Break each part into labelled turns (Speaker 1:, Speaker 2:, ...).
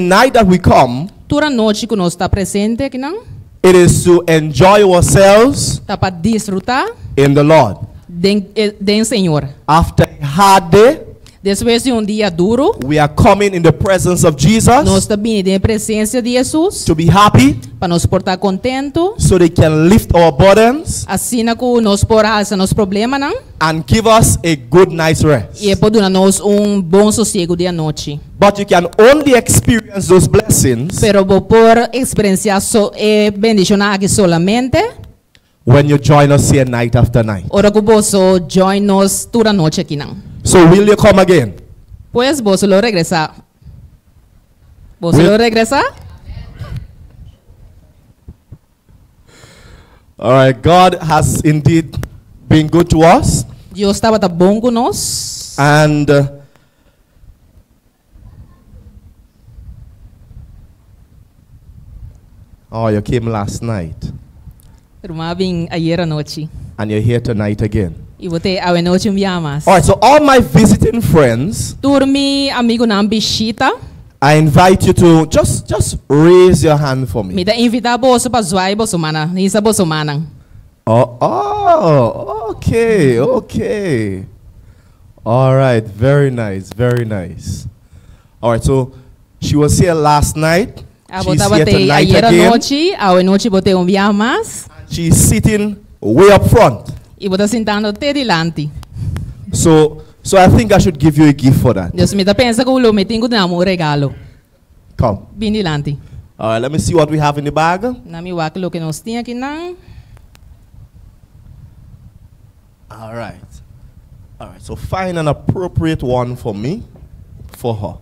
Speaker 1: night that we come,
Speaker 2: Toda noite que nós está presente aqui não,
Speaker 1: it is to enjoy ourselves
Speaker 2: tá para desfrutar
Speaker 1: in the Lord.
Speaker 2: den, eh, den Senhor.
Speaker 1: After a hard day,
Speaker 2: Depois de um dia duro,
Speaker 1: we are coming in the presence of
Speaker 2: nós
Speaker 1: Jesus
Speaker 2: está vindo em presença de Jesus
Speaker 1: to be happy
Speaker 2: para nos portar contento.
Speaker 1: so they can lift our burdens
Speaker 2: Assim que nós por alça nos problemas não,
Speaker 1: and give us a good night's rest.
Speaker 2: e pode nós um bom sossego de noite.
Speaker 1: But you can only experience those blessings
Speaker 2: Pero por experienciar so, eh, bendição aqui solamente,
Speaker 1: when you join us here night after night.
Speaker 2: ora que você join nós toda noite aqui não.
Speaker 1: So will you come again?
Speaker 2: Pues vos lo regresa. ¿Vos
Speaker 1: Will-
Speaker 2: lo regresa?
Speaker 1: All right, God has indeed been good to us.
Speaker 2: Dios bom con nós.
Speaker 1: And uh, oh, you came last night,
Speaker 2: bien ayer anoche.
Speaker 1: and you're here tonight again.
Speaker 2: Y botei a noite.
Speaker 1: All right, so all my visiting friends,
Speaker 2: Turmi amigo na.
Speaker 1: I invite you to just just raise your hand for
Speaker 2: Me
Speaker 1: me.
Speaker 2: da invitar bolsa para zoar bolsa mana. Isa bolsa mana.
Speaker 1: Oh, oh, okay, okay. All right, very nice, very nice. All right, so she was here last night.
Speaker 2: A
Speaker 1: She's here tonight
Speaker 2: ayer
Speaker 1: again.
Speaker 2: A noite botei um dia mais.
Speaker 1: She's sitting way up front.
Speaker 2: E bota sentando até delante.
Speaker 1: So, so I think I should give you a gift for that.
Speaker 2: Deus me dá pensa que eu me tenho de um regalo.
Speaker 1: Come.
Speaker 2: Bem delante.
Speaker 1: All right, let me see what we have in the bag.
Speaker 2: Na mi lo que nós tinha aqui não.
Speaker 1: All right. All right, so find an appropriate one for me, for her.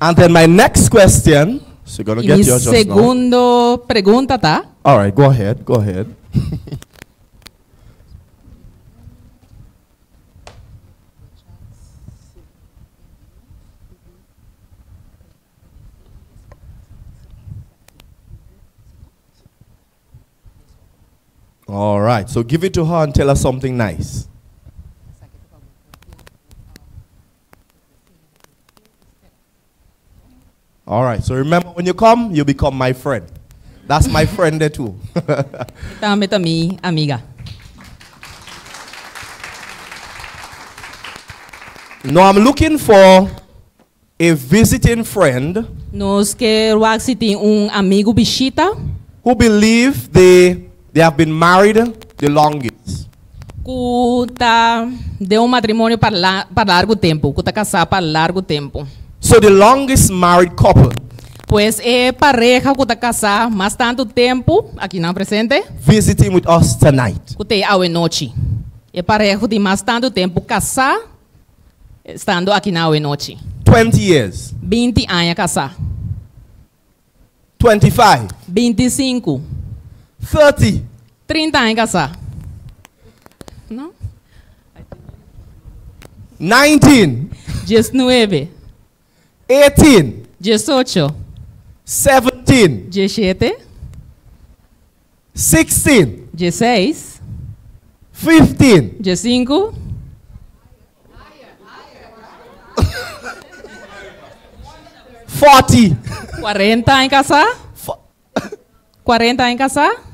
Speaker 1: And then my next question, so you're
Speaker 2: E
Speaker 1: get yours just now.
Speaker 2: segundo pergunta tá?
Speaker 1: All right, go ahead, go ahead. All right, so give it to her and tell her something nice. All right, so remember when you come, you become my friend. That's my friend there too.
Speaker 2: Também tá mi amiga.
Speaker 1: No, I'm looking for a visiting friend
Speaker 2: Nós que wak se tem um amigo bichita
Speaker 1: who believe they, they have been married the longest.
Speaker 2: tá deu um matrimônio para, la, para largo tempo, que tá casado para largo tempo.
Speaker 1: So the longest married couple
Speaker 2: Pois é pareja que tá casado mais tanto tempo, aqui não presente,
Speaker 1: visiting with us tonight.
Speaker 2: tem ao noite. É pareja de mais tanto tempo casar, estando aqui na noite.
Speaker 1: 20 years,
Speaker 2: 20 anos casar,
Speaker 1: 25,
Speaker 2: 25,
Speaker 1: 30,
Speaker 2: 30 anos casar. Não?
Speaker 1: 19,
Speaker 2: 19,
Speaker 1: 18,
Speaker 2: 18,
Speaker 1: 17,
Speaker 2: 17,
Speaker 1: 16,
Speaker 2: 16,
Speaker 1: 15,
Speaker 2: 15,
Speaker 1: 40.
Speaker 2: 40 em casar?
Speaker 1: Fo-
Speaker 2: 40 em casar?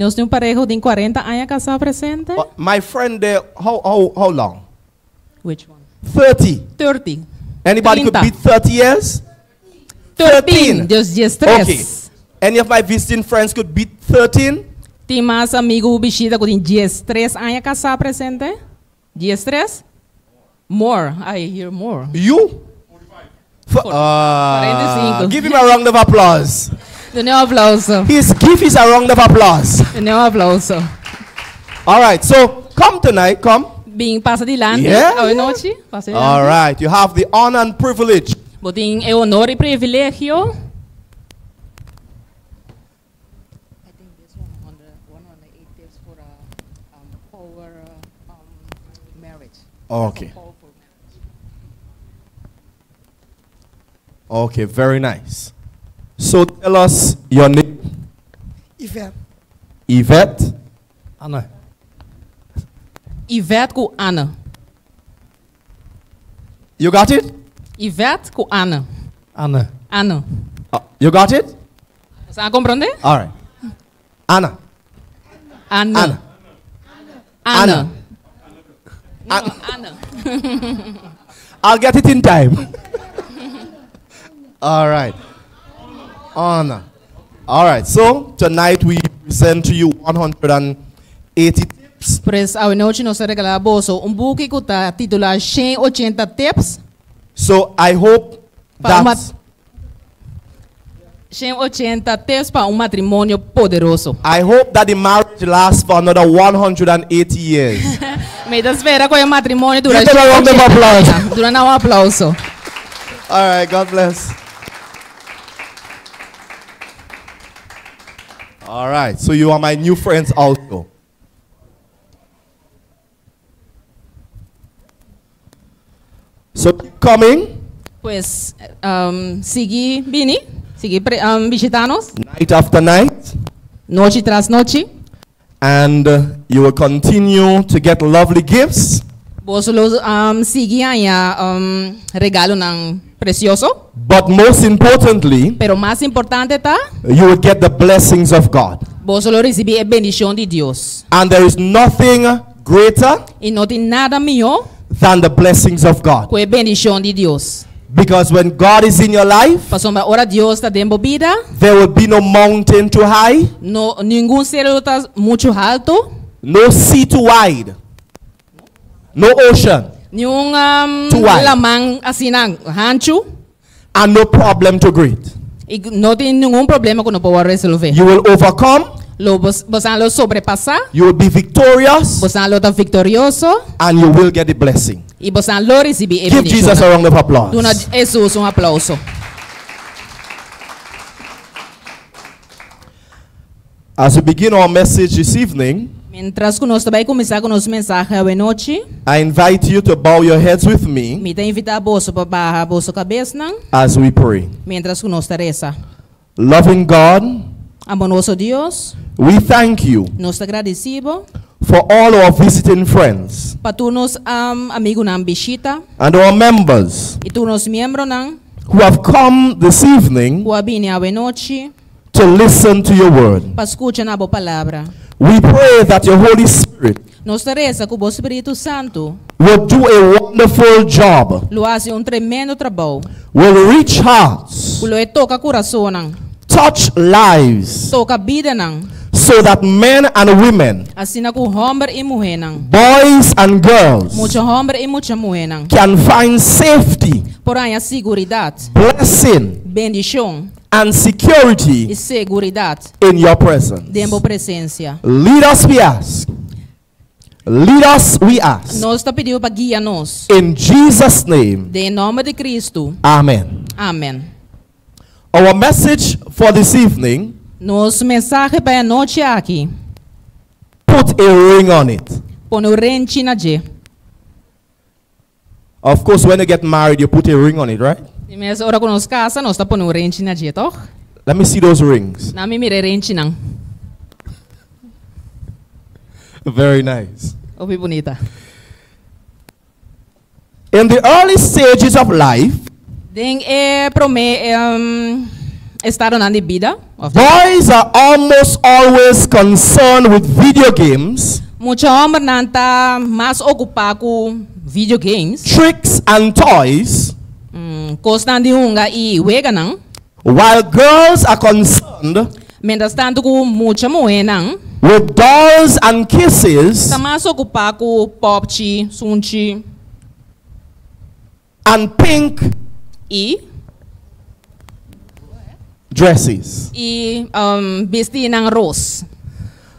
Speaker 2: Nós temos pareja de 40 anos casar presente?
Speaker 1: Uh, My friend there, how, how, how long?
Speaker 2: Which one?
Speaker 1: 30.
Speaker 2: 30.
Speaker 1: Anybody could
Speaker 2: 30.
Speaker 1: beat 30 years?
Speaker 2: 13. Deus dias 3.
Speaker 1: Okay. Any of my visiting friends could beat 13?
Speaker 2: Tem mais amigo bichida que tem dias 3 anos casar presente? Dias 3? More. I hear more.
Speaker 1: You? For, uh,
Speaker 2: 45.
Speaker 1: give him a round of applause.
Speaker 2: Dê um aplauso.
Speaker 1: His gift is a round of applause.
Speaker 2: Dê um aplauso.
Speaker 1: All right, so come tonight, come.
Speaker 2: Bem, passa adiante.
Speaker 1: Yeah, yeah.
Speaker 2: noite. Passa
Speaker 1: All right, you have the honor and privilege
Speaker 2: Botem é honor e privilégio.
Speaker 3: I think this one on the one on the eight tips for a um, power uh, um, marriage.
Speaker 1: Okay. Okay, very nice. So tell us your name.
Speaker 4: Yvette.
Speaker 1: Yvette.
Speaker 4: Anna.
Speaker 2: Ivete com Ana.
Speaker 1: You got it?
Speaker 2: Yvette com Ana.
Speaker 4: Anne.
Speaker 2: Ana.
Speaker 1: Uh, you got it?
Speaker 2: Você a compreender?
Speaker 1: All right. Anna.
Speaker 2: Ana.
Speaker 1: Ana.
Speaker 2: Ana.
Speaker 1: Ana.
Speaker 2: Não, Ana.
Speaker 1: I'll get it in time. All right. Anna. All right. So tonight we present to you 180 tips
Speaker 2: isso, a noite nós regalamos um book que está titulado 180 tips
Speaker 1: So I hope that
Speaker 2: 180 tips para um matrimônio poderoso.
Speaker 1: I hope that the marriage lasts for another 180 years.
Speaker 2: Me espera que o matrimônio dura
Speaker 1: Give them a round of
Speaker 2: 180
Speaker 1: applause.
Speaker 2: anos. Dura um aplauso.
Speaker 1: All right, God bless. All right, so you are my new friends also. So keep coming
Speaker 2: Pues, um, seguir, Bini, seguir pre- um, visitanos,
Speaker 1: night after night,
Speaker 2: noite tras noite.
Speaker 1: and uh, you will continue to get lovely gifts.
Speaker 2: Vos los um, seguir aí, um, regalo ng precioso.
Speaker 1: But most importantly,
Speaker 2: Pero mais importante tá,
Speaker 1: you will get the blessings of God.
Speaker 2: vos bendición de Dios.
Speaker 1: And there is nothing greater
Speaker 2: E não tem nada melhor
Speaker 1: than the blessings of God.
Speaker 2: que bendición de Deus.
Speaker 1: Because when God is in your life,
Speaker 2: hora está dentro vida,
Speaker 1: there will be no mountain too high,
Speaker 2: no, nenhum céu está muito alto,
Speaker 1: no sea too wide, no ocean,
Speaker 2: nenhum um,
Speaker 1: Too wide.
Speaker 2: lamang
Speaker 1: and no problem too great.
Speaker 2: e não tem nenhum problema que não pode resolver.
Speaker 1: You will overcome,
Speaker 2: Lo, vos, vos lo
Speaker 1: you will be victorious,
Speaker 2: vos lo está victorioso,
Speaker 1: and you will get the blessing.
Speaker 2: e vos lo recibir a
Speaker 1: Give Jesus a round of applause.
Speaker 2: Dona Jesus um aplauso.
Speaker 1: As we begin our message this evening,
Speaker 2: Mientras que nós vai começar com nosso mensagem à noite,
Speaker 1: I invite you to bow your heads with me
Speaker 2: me tem invitar a para barrar a bolsa cabeça,
Speaker 1: as we pray.
Speaker 2: Mientras reza.
Speaker 1: Loving God,
Speaker 2: Amoroso Deus,
Speaker 1: we thank you
Speaker 2: te agradecemos
Speaker 1: for all our visiting friends
Speaker 2: para tu nos um, amigo na visita
Speaker 1: and our members
Speaker 2: e nos membro
Speaker 1: who have come this evening
Speaker 2: o abine à noite
Speaker 1: to listen to your word.
Speaker 2: para escutar palavra.
Speaker 1: We pray that your Holy Spirit
Speaker 2: Nós reza que o Espírito Santo
Speaker 1: will do a wonderful job,
Speaker 2: lo hace um tremendo trabalho.
Speaker 1: will reach hearts,
Speaker 2: Lo toca coração
Speaker 1: touch lives,
Speaker 2: toca vida não.
Speaker 1: so that men and women,
Speaker 2: Assim na com e mulher
Speaker 1: boys and girls,
Speaker 2: Mucho homem e muita mulher
Speaker 1: can find safety,
Speaker 2: Porém, a seguridade,
Speaker 1: blessing,
Speaker 2: bendição
Speaker 1: and security
Speaker 2: e seguridade
Speaker 1: in your presence.
Speaker 2: da.
Speaker 1: Lead us, we ask. Lead us, we ask.
Speaker 2: Nós para.
Speaker 1: In Jesus' name,
Speaker 2: nome de Cristo.
Speaker 1: Amen.
Speaker 2: Amém.
Speaker 1: Our message for this evening
Speaker 2: Nosso mensagem para a noite aqui.
Speaker 1: put a ring on it.
Speaker 2: Põe o rente na
Speaker 1: Of course, when you get married, you put a ring on it, right?
Speaker 2: E mesmo hora que nós casa, nós está pondo o rente na toch?
Speaker 1: Let me see those rings.
Speaker 2: Na me mire não.
Speaker 1: Very nice.
Speaker 2: Ouvi bonita.
Speaker 1: In the early stages of life,
Speaker 2: Den é prome um, estado na de vida.
Speaker 1: boys are almost always concerned with video games,
Speaker 2: Mucho não está mais ocupado com videogames.
Speaker 1: tricks, and toys, while girls are concerned
Speaker 2: Mientras tanto, com muita mulher não.
Speaker 1: with dolls and kisses
Speaker 2: Está mais ocupado com popchi, sunchi
Speaker 1: and pink
Speaker 2: e
Speaker 1: dresses.
Speaker 2: e um, ng rose.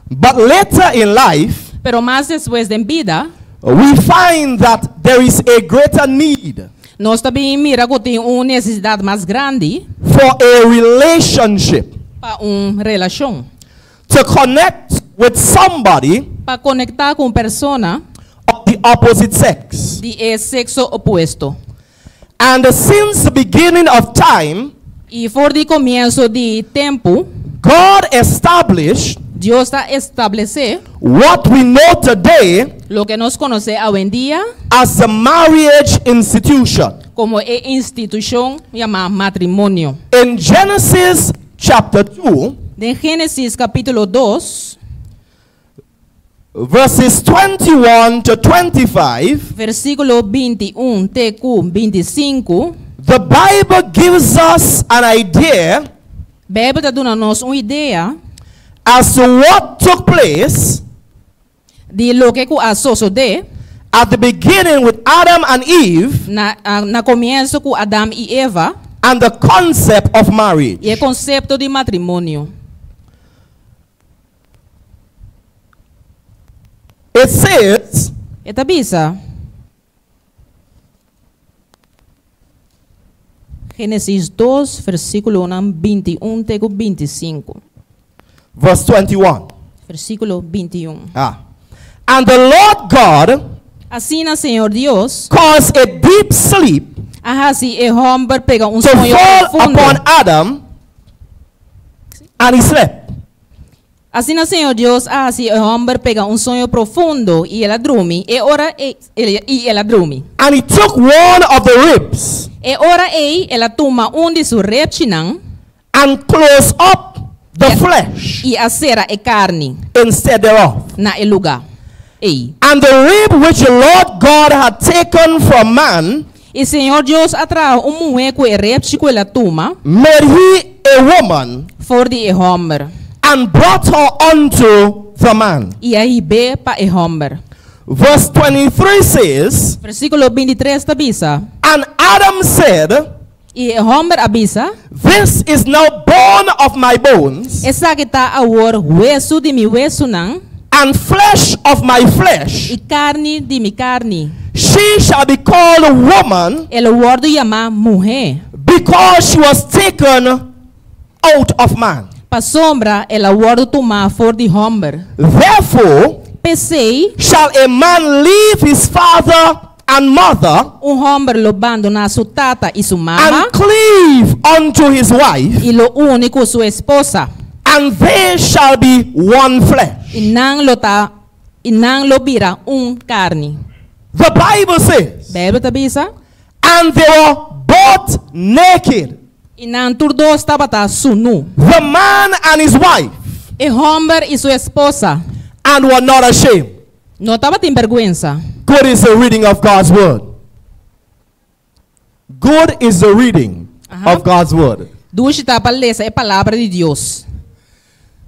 Speaker 1: But later in life,
Speaker 2: Pero mais depois de vida,
Speaker 1: we find that there is a greater need
Speaker 2: nós também mira que tem uma necessidade mais grande
Speaker 1: for a relationship
Speaker 2: para uma relação,
Speaker 1: to connect with somebody
Speaker 2: para conectar com persona
Speaker 1: of the opposite sex.
Speaker 2: de sexo oposto.
Speaker 1: And since the beginning of time,
Speaker 2: E for de começo de tempo,
Speaker 1: God established
Speaker 2: Deus está estabelecer
Speaker 1: what we know today
Speaker 2: lo que nós conhecemos hoje em dia
Speaker 1: as the marriage institution.
Speaker 2: como e institución llamada matrimonio.
Speaker 1: In Genesis chapter 2,
Speaker 2: De Génesis capítulo 2,
Speaker 1: verses 21 to 25,
Speaker 2: versículo 21, TQ 25,
Speaker 1: the Bible gives us an idea
Speaker 2: Bíblia está dando nos uma ideia
Speaker 1: as to what took place
Speaker 2: de lo que aconteceu de
Speaker 1: at the beginning with Adam and Eve
Speaker 2: na, ah, na começo com Adão e Eva
Speaker 1: and the concept of marriage.
Speaker 2: e o conceito de matrimônio.
Speaker 1: It says,
Speaker 2: Eta bisa. Gênesis 2, versículo 21 até 25.
Speaker 1: Verse 21.
Speaker 2: Versículo 21.
Speaker 1: Ah. And the Lord God
Speaker 2: Assim, na Senhor Deus,
Speaker 1: caused a deep sleep
Speaker 2: assim o homem pega um
Speaker 1: to
Speaker 2: sonho
Speaker 1: fall
Speaker 2: profundo.
Speaker 1: upon Adam, and he slept.
Speaker 2: Assim, na Senhor Deus, assim o homem pega um sonho profundo e ela dorme. E ora e, ele, e ela dorme.
Speaker 1: And he took one of the ribs
Speaker 2: E ora ei, ela toma um de seus reptinang
Speaker 1: and closed up the
Speaker 2: Yeah.
Speaker 1: flesh
Speaker 2: e acera e carne
Speaker 1: instead thereof.
Speaker 2: na e lugar. Ei.
Speaker 1: And the rib which the Lord God had taken from man
Speaker 2: E Senhor Deus atrás um mulher com e reptil que ela toma
Speaker 1: made he a woman
Speaker 2: for de e homem.
Speaker 1: and brought her unto the man.
Speaker 2: E aí be pa e homem.
Speaker 1: Verse 23 says,
Speaker 2: Versículo 23 tabisa.
Speaker 1: And Adam said,
Speaker 2: E o homem abisa,
Speaker 1: This is now bone of my bones
Speaker 2: essa está a war hueso de mi hueso não
Speaker 1: and flesh of my flesh.
Speaker 2: e carne de mi carne.
Speaker 1: She shall be called woman
Speaker 2: El word llama mujer.
Speaker 1: because she was taken out of man.
Speaker 2: Pa sombra, el word toma for de homem.
Speaker 1: Therefore,
Speaker 2: Pensei,
Speaker 1: shall a man leave his father and mother
Speaker 2: um homem lo abandona su tata e su mama
Speaker 1: and cleave unto his wife,
Speaker 2: e lo único su esposa.
Speaker 1: and they shall be one flesh.
Speaker 2: Não lo ta, não lo vira um carne.
Speaker 1: The Bible says,
Speaker 2: Bíblia tabisa?
Speaker 1: and they were both naked,
Speaker 2: E não turdo estava ta su nu.
Speaker 1: the man and his wife,
Speaker 2: E homem e sua esposa
Speaker 1: and were not ashamed.
Speaker 2: não estava tem vergüenza.
Speaker 1: Good is the reading of God's word. Good is the reading
Speaker 2: Uh-huh.
Speaker 1: of God's word.
Speaker 2: Duas estava a ler a palavra de Deus.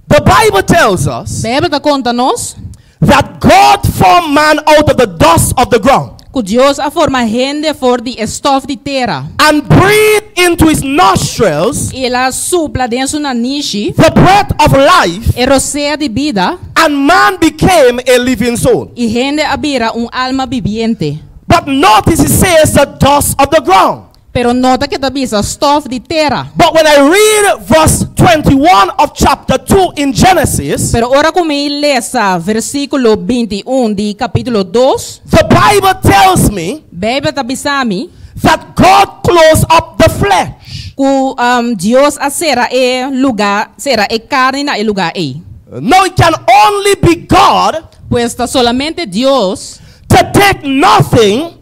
Speaker 1: The Bible tells us
Speaker 2: Bíblia conta nos
Speaker 1: that God formed man out of the dust of the ground
Speaker 2: que Deus a forma gente for de estof de terra.
Speaker 1: and breathed into his nostrils
Speaker 2: E ela supla dentro na niche
Speaker 1: the breath of life,
Speaker 2: e roceia de vida
Speaker 1: and man became a living soul.
Speaker 2: e gente abira um alma viviente.
Speaker 1: But notice it says the dust of the ground.
Speaker 2: Pero nota que stof de terra.
Speaker 1: But when I read verse 21 of chapter 2 in Genesis,
Speaker 2: Pero ora como lesa versículo 21 de capítulo 2,
Speaker 1: the Bible tells me
Speaker 2: Bíblia tabisami
Speaker 1: that God closed up the flesh.
Speaker 2: que um, Deus a será e lugar, será e carne na e lugar e.
Speaker 1: No, it can only be God
Speaker 2: Pues está solamente Deus
Speaker 1: to take nothing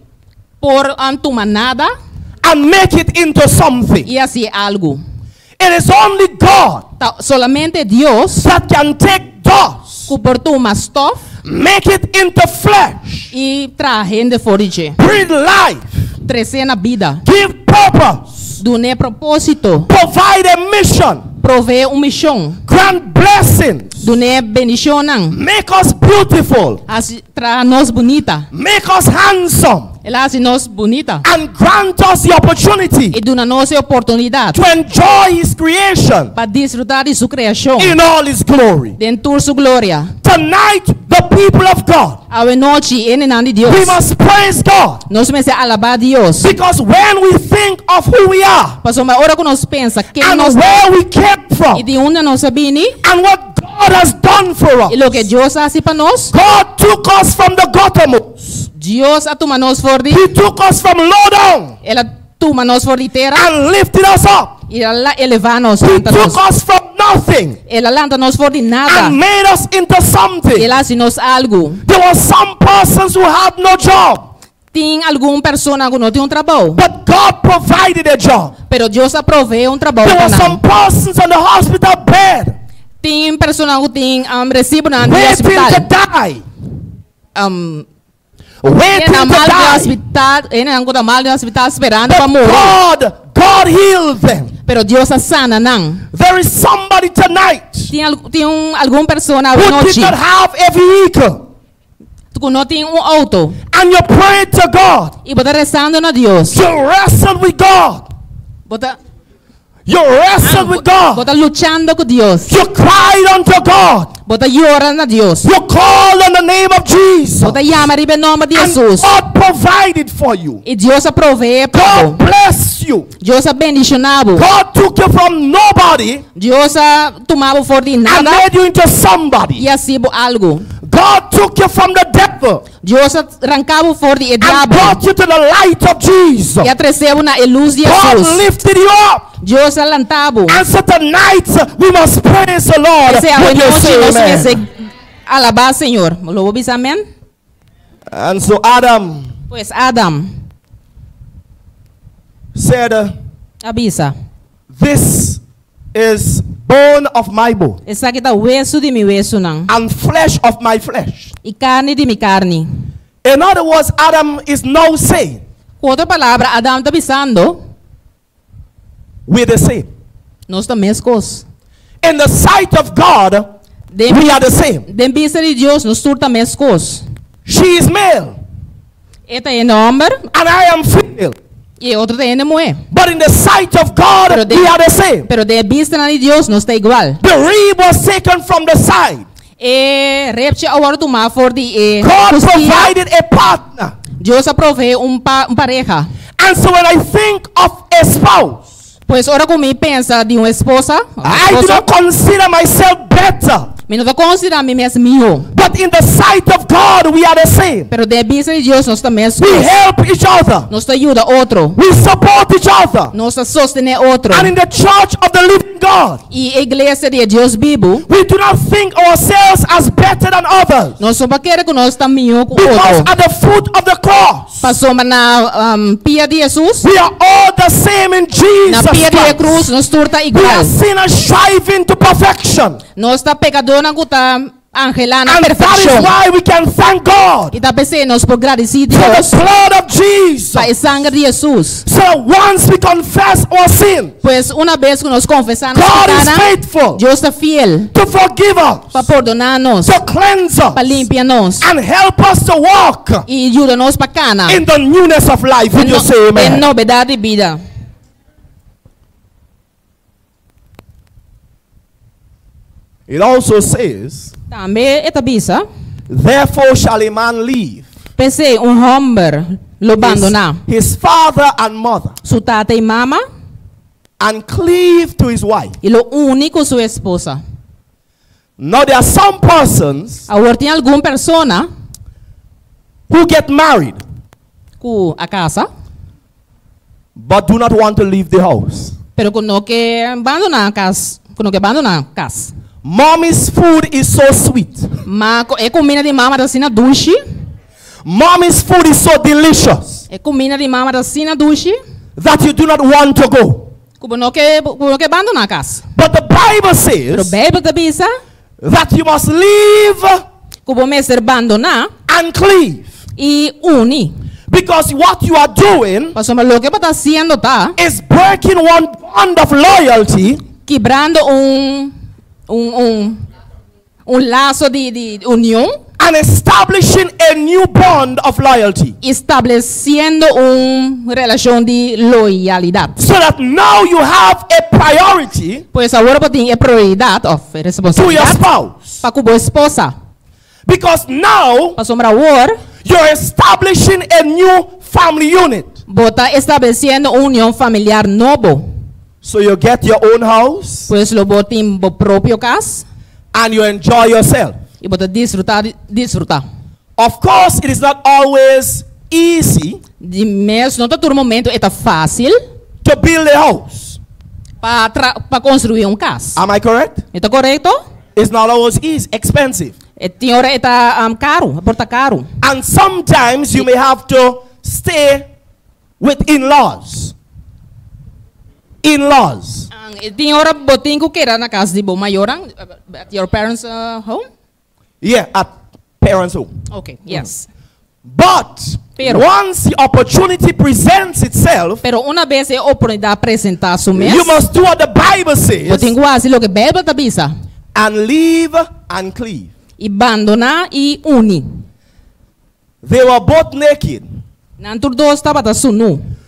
Speaker 2: por um, nada
Speaker 1: and make it into something.
Speaker 2: assim algo.
Speaker 1: It is only God
Speaker 2: solamente Deus
Speaker 1: that can take dust,
Speaker 2: stuff
Speaker 1: make it into flesh,
Speaker 2: e de.
Speaker 1: breathe life,
Speaker 2: Trazer na vida.
Speaker 1: give purpose,
Speaker 2: Do ne propósito.
Speaker 1: provide a mission,
Speaker 2: Prover uma missão.
Speaker 1: grant blessings,
Speaker 2: Do ne bendição não.
Speaker 1: make us beautiful,
Speaker 2: Assim, traz nós bonita.
Speaker 1: make us handsome,
Speaker 2: Nós bonita.
Speaker 1: and grant us the opportunity
Speaker 2: E do na nossa oportunidade
Speaker 1: to enjoy His creation
Speaker 2: para desfrutar de sua criação.
Speaker 1: in all His glory.
Speaker 2: Dentro sua glória.
Speaker 1: Tonight, the people of God,
Speaker 2: A noite, em nome de Deus.
Speaker 1: we must praise God
Speaker 2: Nós vamos alabar Deus.
Speaker 1: because when we think of who we are
Speaker 2: Passou uma hora que nós pensa quem
Speaker 1: and
Speaker 2: nós
Speaker 1: where we came
Speaker 2: e
Speaker 1: from
Speaker 2: de onde nós sabemos
Speaker 1: and what God has done for us,
Speaker 2: e o que Deus faz para nós.
Speaker 1: God took us from the guttermost.
Speaker 2: Deus a toma nós fora de,
Speaker 1: He took us from low down
Speaker 2: ela toma nós fora de terra
Speaker 1: and lifted us up.
Speaker 2: e ela eleva nós,
Speaker 1: He took us from nothing
Speaker 2: Ela lanta nós fora de nada.
Speaker 1: and made us into something.
Speaker 2: Ela nós algo.
Speaker 1: There were some persons who had no job.
Speaker 2: Tem alguma pessoa que não tem um trabalho,
Speaker 1: But God provided a job.
Speaker 2: pero Deus provee um trabalho
Speaker 1: There were some persons on the hospital bed
Speaker 2: Tem pessoa que tem um, recibo na no
Speaker 1: waiting to
Speaker 2: hospital.
Speaker 1: die.
Speaker 2: Um,
Speaker 1: Waiting to die. But. God, God healed them.
Speaker 2: Pero Deus sana não.
Speaker 1: There is somebody tonight
Speaker 2: Tem, tem um, alguma pessoa
Speaker 1: who did not have a vehicle.
Speaker 2: que não tem um auto
Speaker 1: And you prayed to God.
Speaker 2: e bota rezando na Deus.
Speaker 1: You wrestled with God.
Speaker 2: Bota,
Speaker 1: You wrestled with ah, God.
Speaker 2: bota luchando com Deus.
Speaker 1: You cried unto God.
Speaker 2: Bota llora na Deus.
Speaker 1: You called on the name of Jesus.
Speaker 2: Bota llama em nome de
Speaker 1: And God provided for you.
Speaker 2: E Deus provee para
Speaker 1: God bless you.
Speaker 2: Deus abençoava.
Speaker 1: God took you from nobody
Speaker 2: Deus tomava for de
Speaker 1: and
Speaker 2: nada
Speaker 1: made you into somebody.
Speaker 2: e assim algo.
Speaker 1: God took you from the devil
Speaker 2: Deus arrancava for de
Speaker 1: and brought you to the light of Jesus.
Speaker 2: e atreceu na luz de
Speaker 1: God lifted you up.
Speaker 2: Deus lantava.
Speaker 1: And so tonight we must praise the Lord.
Speaker 2: Esse é a
Speaker 1: Would you
Speaker 2: noite
Speaker 1: say
Speaker 2: nós
Speaker 1: amen?
Speaker 2: alabar Senhor. Louvamos amém.
Speaker 1: And so Adam
Speaker 2: Pois Adam
Speaker 1: said,
Speaker 2: Abisa.
Speaker 1: This is bone of my bone
Speaker 2: Esse aqui tá hueso de meu hueso não.
Speaker 1: and flesh of my flesh.
Speaker 2: E carne de minha carne.
Speaker 1: In other words, Adam is now saying,
Speaker 2: Com outra palavra, Adam está avisando.
Speaker 1: We're the same.
Speaker 2: Nós mesmos.
Speaker 1: In the sight of God,
Speaker 2: De,
Speaker 1: we are the same.
Speaker 2: de vista de Deus, nós.
Speaker 1: She is male
Speaker 2: Este é homem
Speaker 1: and I am female.
Speaker 2: E outro é mulher.
Speaker 1: But in the sight of God,
Speaker 2: Pero de-
Speaker 1: we are the same.
Speaker 2: Pero de vista de Deus, nós está igual.
Speaker 1: The rib was taken from the side.
Speaker 2: E repte agora tomar for de e
Speaker 1: God provided a partner.
Speaker 2: Deus provee um, pa, um pareja.
Speaker 1: And so when I think of a spouse,
Speaker 2: Pois ora comigo pensa de uma esposa, uma
Speaker 1: I do
Speaker 2: esposa,
Speaker 1: not consider myself better.
Speaker 2: me não vai considerar mim mesmo melhor.
Speaker 1: But in the sight of God, we are the same.
Speaker 2: Pero de vista de Deus, nós também
Speaker 1: We
Speaker 2: somos.
Speaker 1: help each other.
Speaker 2: Nós ajuda outro.
Speaker 1: We support each other.
Speaker 2: Nós sostener outro.
Speaker 1: And in the church of the living God,
Speaker 2: E igreja de Deus vivo,
Speaker 1: we do not think ourselves as better than others.
Speaker 2: nós só querer que nós estamos melhor
Speaker 1: Because
Speaker 2: outro.
Speaker 1: at the foot of the cross,
Speaker 2: Passou na um, pia de Jesus,
Speaker 1: we are all the same in Jesus Christ.
Speaker 2: cruz, nós turta
Speaker 1: We
Speaker 2: igual.
Speaker 1: are sinners striving to perfection.
Speaker 2: Nós está pecador na guta angela na
Speaker 1: And that is why we can thank God
Speaker 2: E está pensando, nós por agradecer
Speaker 1: for the blood of Jesus.
Speaker 2: para sangue de Jesus.
Speaker 1: So once we confess our sin,
Speaker 2: Pois uma vez que nós confessamos
Speaker 1: God is faithful
Speaker 2: Deus está fiel
Speaker 1: to forgive us,
Speaker 2: para perdonar-nos,
Speaker 1: to cleanse
Speaker 2: para
Speaker 1: us,
Speaker 2: limpar-nos
Speaker 1: and help us to walk
Speaker 2: e ajuda-nos para cana.
Speaker 1: in the newness of life. Would you say
Speaker 2: Em
Speaker 1: amen?
Speaker 2: novidade de vida.
Speaker 1: It also says,
Speaker 2: Também esta bisa,
Speaker 1: Therefore shall a man leave
Speaker 2: pensei um homem lo abandonar
Speaker 1: his, his father and mother
Speaker 2: sua tata e mama
Speaker 1: and cleave to his wife.
Speaker 2: e lo único sua esposa.
Speaker 1: Now there are some persons
Speaker 2: Agora tem alguma pessoa
Speaker 1: who get married
Speaker 2: com a casa,
Speaker 1: but do not want to leave the house.
Speaker 2: pero que não quer abandonar a casa, que não quer abandonar a casa.
Speaker 1: Mommy's food is so sweet.
Speaker 2: Mas é comida de mama da sina
Speaker 1: Mommy's food is so delicious
Speaker 2: é comida de mama da sina
Speaker 1: that you do not want to go.
Speaker 2: que não quer, que não quer abandonar casa.
Speaker 1: But the Bible says
Speaker 2: Bíblia te bisa
Speaker 1: that you must leave
Speaker 2: ser abandonar
Speaker 1: and cleave.
Speaker 2: e unir.
Speaker 1: Because what you are doing
Speaker 2: Mas lo que está haciendo tá
Speaker 1: is breaking one bond of loyalty
Speaker 2: quebrando um um um um laço de, de união,
Speaker 1: and establishing a new bond of loyalty.
Speaker 2: estabelecendo uma relação de loyalidade.
Speaker 1: So that now you have a priority
Speaker 2: Pois agora você tem a prioridade, of
Speaker 1: to your spouse.
Speaker 2: para a esposa.
Speaker 1: Because now
Speaker 2: Para sombra agora,
Speaker 1: you're establishing a new family unit.
Speaker 2: bota estabelecendo uma união familiar novo.
Speaker 1: So you get your own house
Speaker 2: Pois lo bota em próprio casa
Speaker 1: and you enjoy yourself.
Speaker 2: e bota desfrutar, desfrutar.
Speaker 1: Of course, it is not always easy
Speaker 2: De mesmo, não todo momento é fácil
Speaker 1: to build a house.
Speaker 2: para construir um casa.
Speaker 1: Am I correct?
Speaker 2: Está correto?
Speaker 1: It's not always easy, expensive.
Speaker 2: É, tem hora um, caro, porta caro.
Speaker 1: And sometimes you may have to stay with in-laws. In-laws.
Speaker 2: Ang iting ora boting ko kira na casa di bo mayorang uh, at your parents' uh, home?
Speaker 1: Yeah, at parents' home.
Speaker 2: Okay, yes.
Speaker 1: But
Speaker 2: Pero-
Speaker 1: once the opportunity presents itself,
Speaker 2: Pero una vez e oportunidad apresentar su mes,
Speaker 1: you must do what the Bible says
Speaker 2: boting ko asi lo que Bible tabisa,
Speaker 1: and leave and cleave.
Speaker 2: ibandona i uni.
Speaker 1: They were both naked.
Speaker 2: Nantur dos.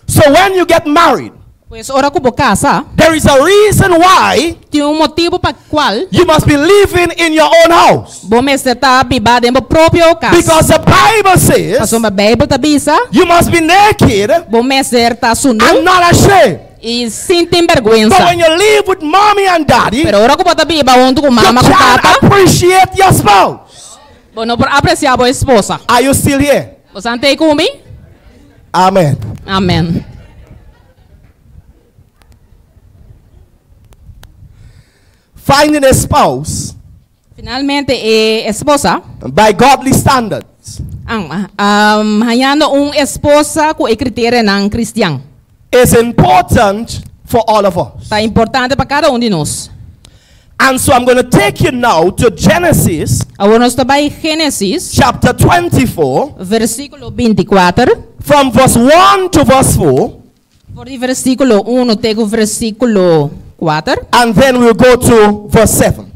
Speaker 1: So when you get married,
Speaker 2: Pues ora ko bo casa,
Speaker 1: there is a reason why
Speaker 2: tem um motivo para qual
Speaker 1: you must be living in your own house.
Speaker 2: bo mes tá bibada em próprio casa.
Speaker 1: Because the Bible says
Speaker 2: Paso ma Bible tabisa,
Speaker 1: you must be naked
Speaker 2: bo mes tá sunu
Speaker 1: and not ashamed.
Speaker 2: e sem ter
Speaker 1: But when you live with mommy and daddy,
Speaker 2: Pero ora ko bota biba onto ko
Speaker 1: you
Speaker 2: mama ko tata,
Speaker 1: appreciate your spouse.
Speaker 2: bo no por apreciar bo esposa.
Speaker 1: Are you still here?
Speaker 2: Você ante comigo?
Speaker 1: Amen.
Speaker 2: Amém.
Speaker 1: Finding a spouse
Speaker 2: Finalmente, e esposa,
Speaker 1: by godly standards
Speaker 2: ang um, hayano un esposa ko kritério ng Kristiyang.
Speaker 1: is important for all of us.
Speaker 2: Tá importante para cada um de nós.
Speaker 1: And so I'm going to take you now to Genesis
Speaker 2: Agora nós também Gênesis,
Speaker 1: chapter 24
Speaker 2: versículo 24,
Speaker 1: from verse 1 to verse 4
Speaker 2: por versículo 1 até o versículo 4,
Speaker 1: and then we'll go to verse 7.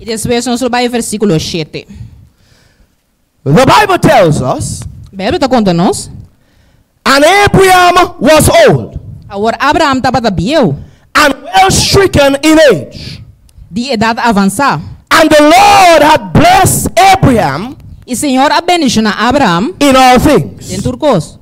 Speaker 2: e depois nós vai versículo 7.
Speaker 1: The Bible tells us,
Speaker 2: A Bíblia está contando nós,
Speaker 1: and Abraham was old
Speaker 2: agora Abraham estava da bio,
Speaker 1: and well stricken in age.
Speaker 2: de idade avançada,
Speaker 1: And the Lord had blessed Abraham
Speaker 2: e Senhor abençoou Abraham
Speaker 1: in all things.
Speaker 2: em turcos.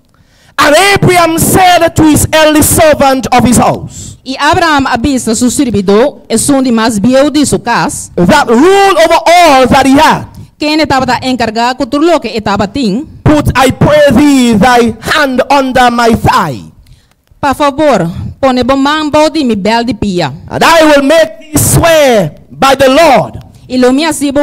Speaker 1: And Abraham said to his eldest servant of his house,
Speaker 2: E Abraham avisa seu servidor, e som de mais bio de sua casa,
Speaker 1: that ruled over all that he had,
Speaker 2: quem estava tá encarregado com tudo o que estava tem,
Speaker 1: Put, I pray thee, thy hand under my thigh,
Speaker 2: por favor, põe bom mambo de mi bel de pia.
Speaker 1: and I will make thee swear by the Lord,
Speaker 2: E lo mi asibo